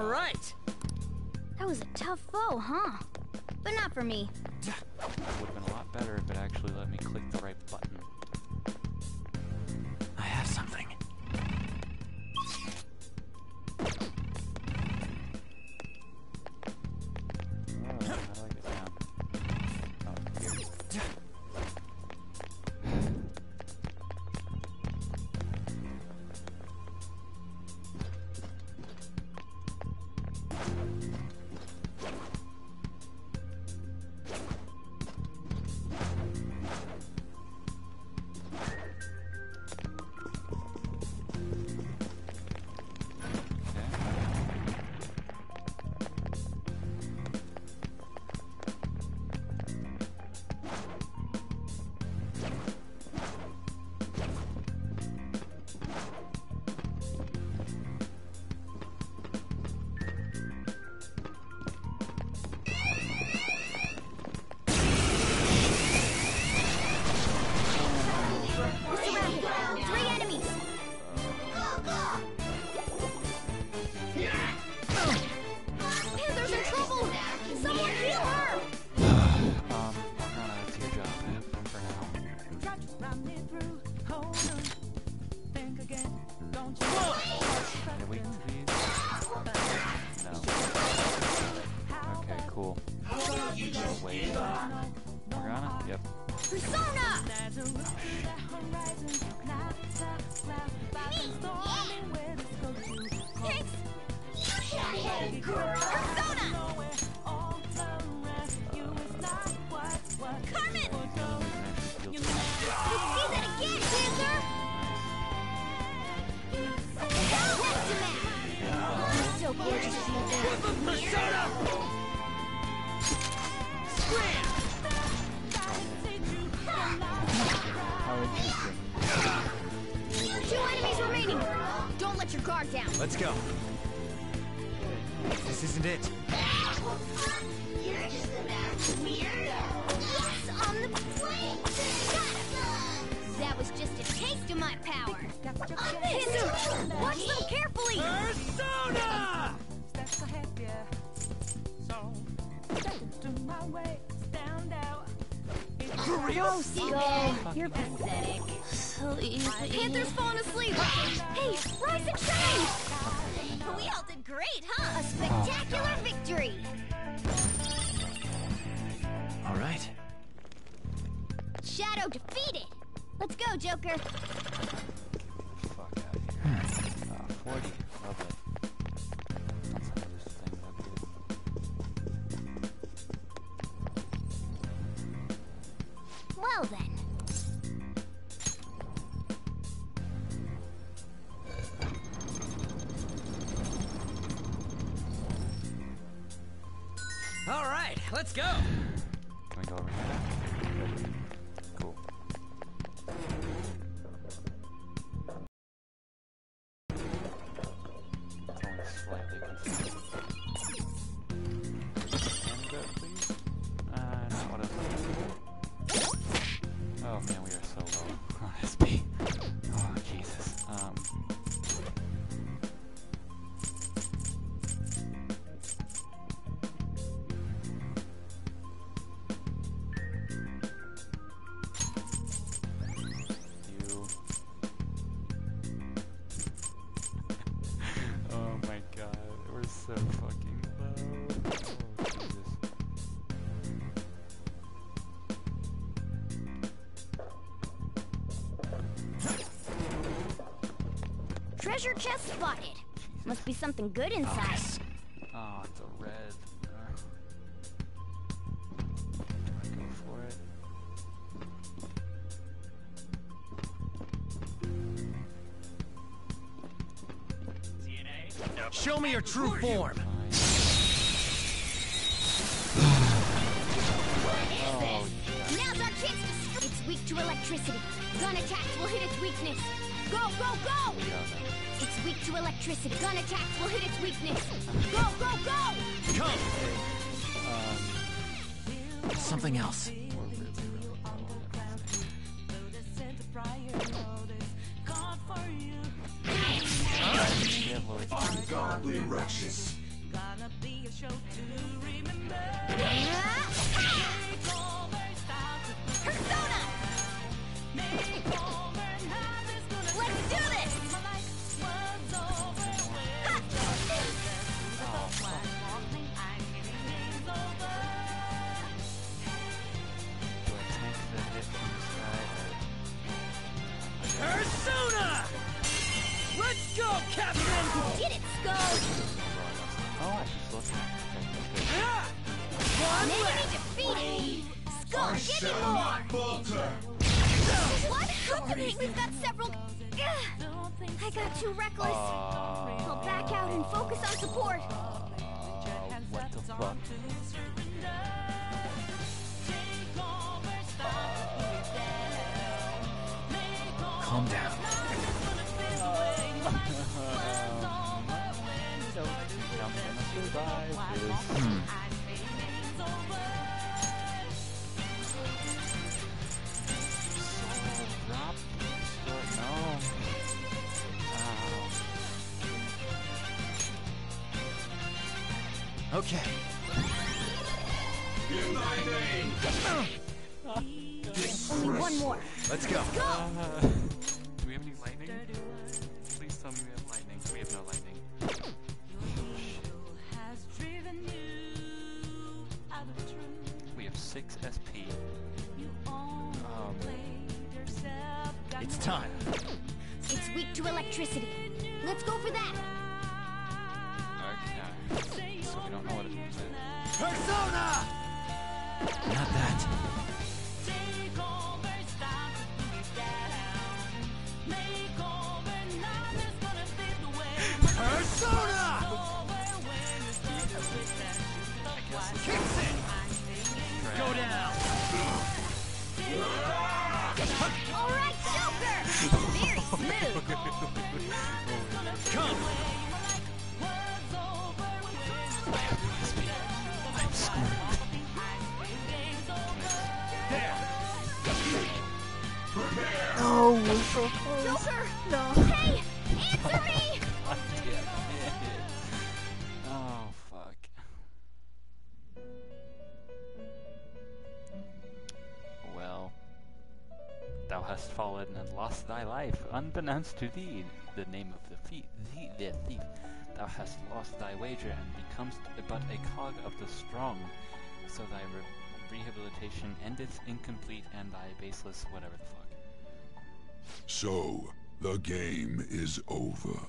All right. That was a tough foe, huh? But not for me. Treasure chest spotted. Must be something good inside. Oh, oh it's a red. Show me your true form. You? oh, yeah. Now's our chance to. It's weak to electricity. Gun attacks will hit its weakness. Go, go, go! It's weak to electricity. Gun attacks will hit its weakness. Go, go, go! Come! Um, something else. Ungodly righteous. and lost thy life, unbeknownst to thee, the name of the thief, thee, the thief. Thou hast lost thy wager and becomest but a cog of the strong, so thy re- rehabilitation endeth incomplete and thy baseless whatever the fuck. So, the game is over.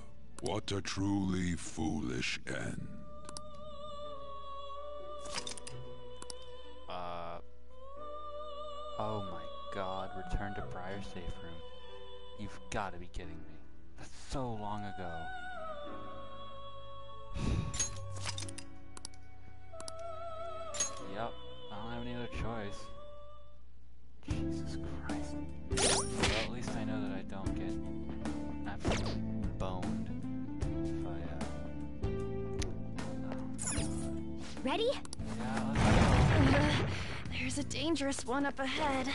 What a truly foolish end. Uh. Oh return to Briar safe room. You've got to be kidding me. That's so long ago. yep, I don't have any other choice. Jesus Christ. Well, at least I know that I don't get absolutely boned if I, uh... Ready? Yeah, uh, there's a dangerous one up ahead.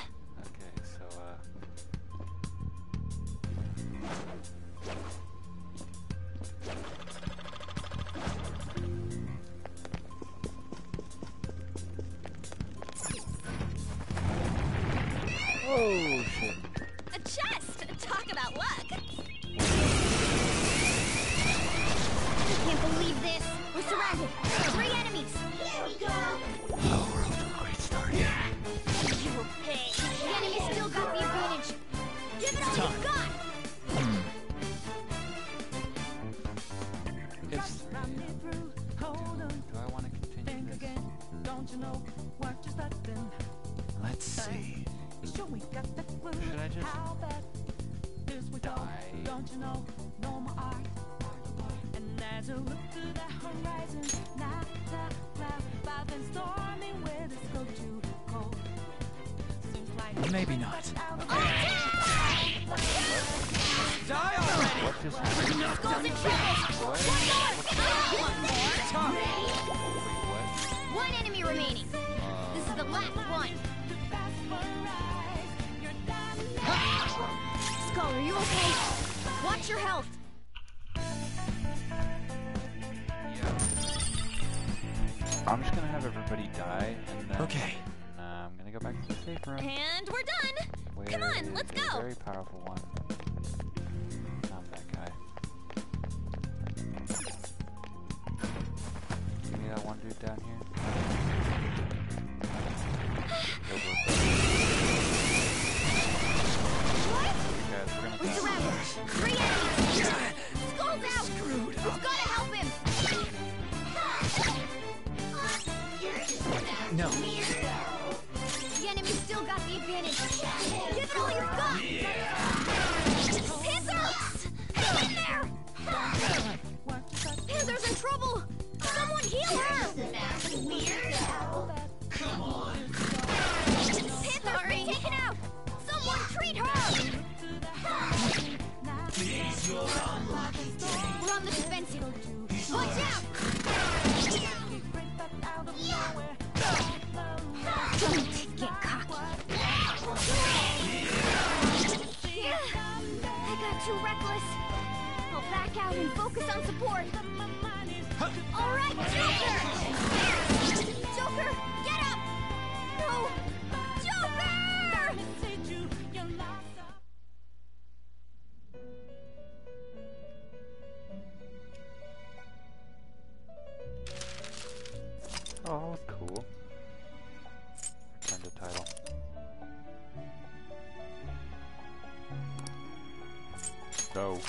Go.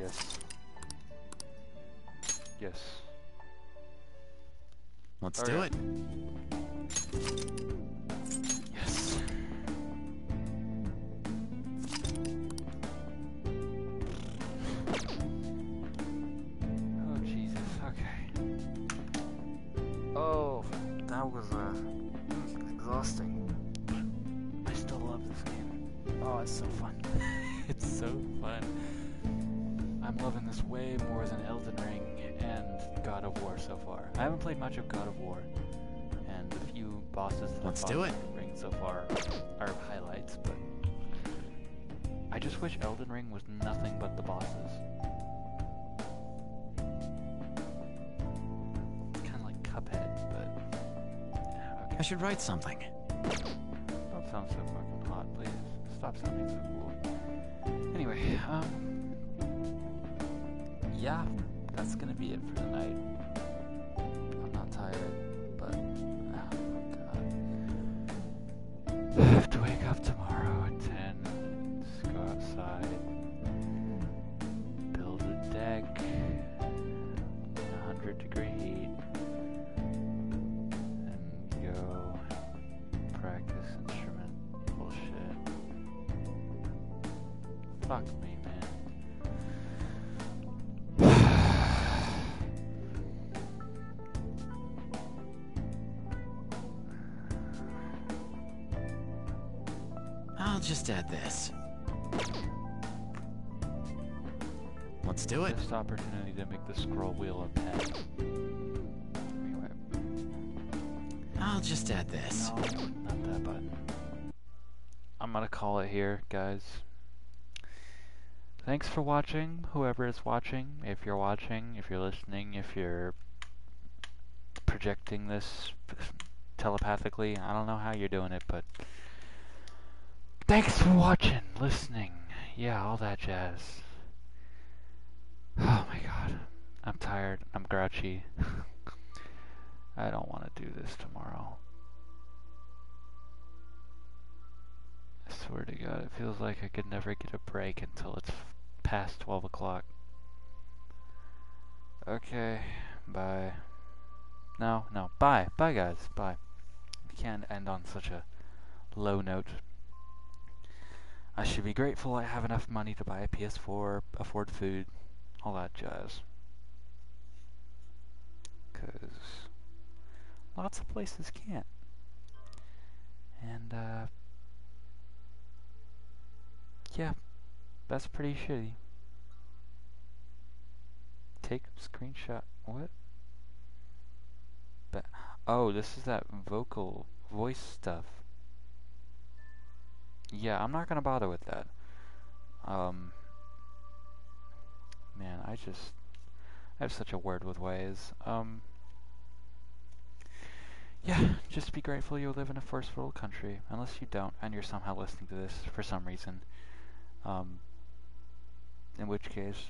Yes. Yes. Let's Okay. do it. I should write something. Missed opportunity to make the scroll wheel a pen. Anyway, I'll just add this. no, not that button. I'm gonna call it here, guys. Thanks for watching, whoever is watching. If you're watching, if you're listening, if you're projecting this telepathically, I don't know how you're doing it, but thanks for watching, listening, yeah, all that jazz. Oh my god. I'm tired. I'm grouchy. I don't want to do this tomorrow. I swear to god, it feels like I could never get a break until it's past 12 o'clock. Okay, bye. No, no, bye. Bye, guys. Bye. We can't end on such a low note. I should be grateful I have enough money to buy a PS4, afford food, all that jazz. Because lots of places can't. And, uh, yeah, that's pretty shitty. Take a screenshot. What? But, oh, this is that vocal voice stuff. Yeah, I'm not gonna bother with that. Um, man, I just, I have such a word with ways. Um, yeah, just be grateful you live in a first world country, unless you don't, and you're somehow listening to this for some reason. Um, in which case,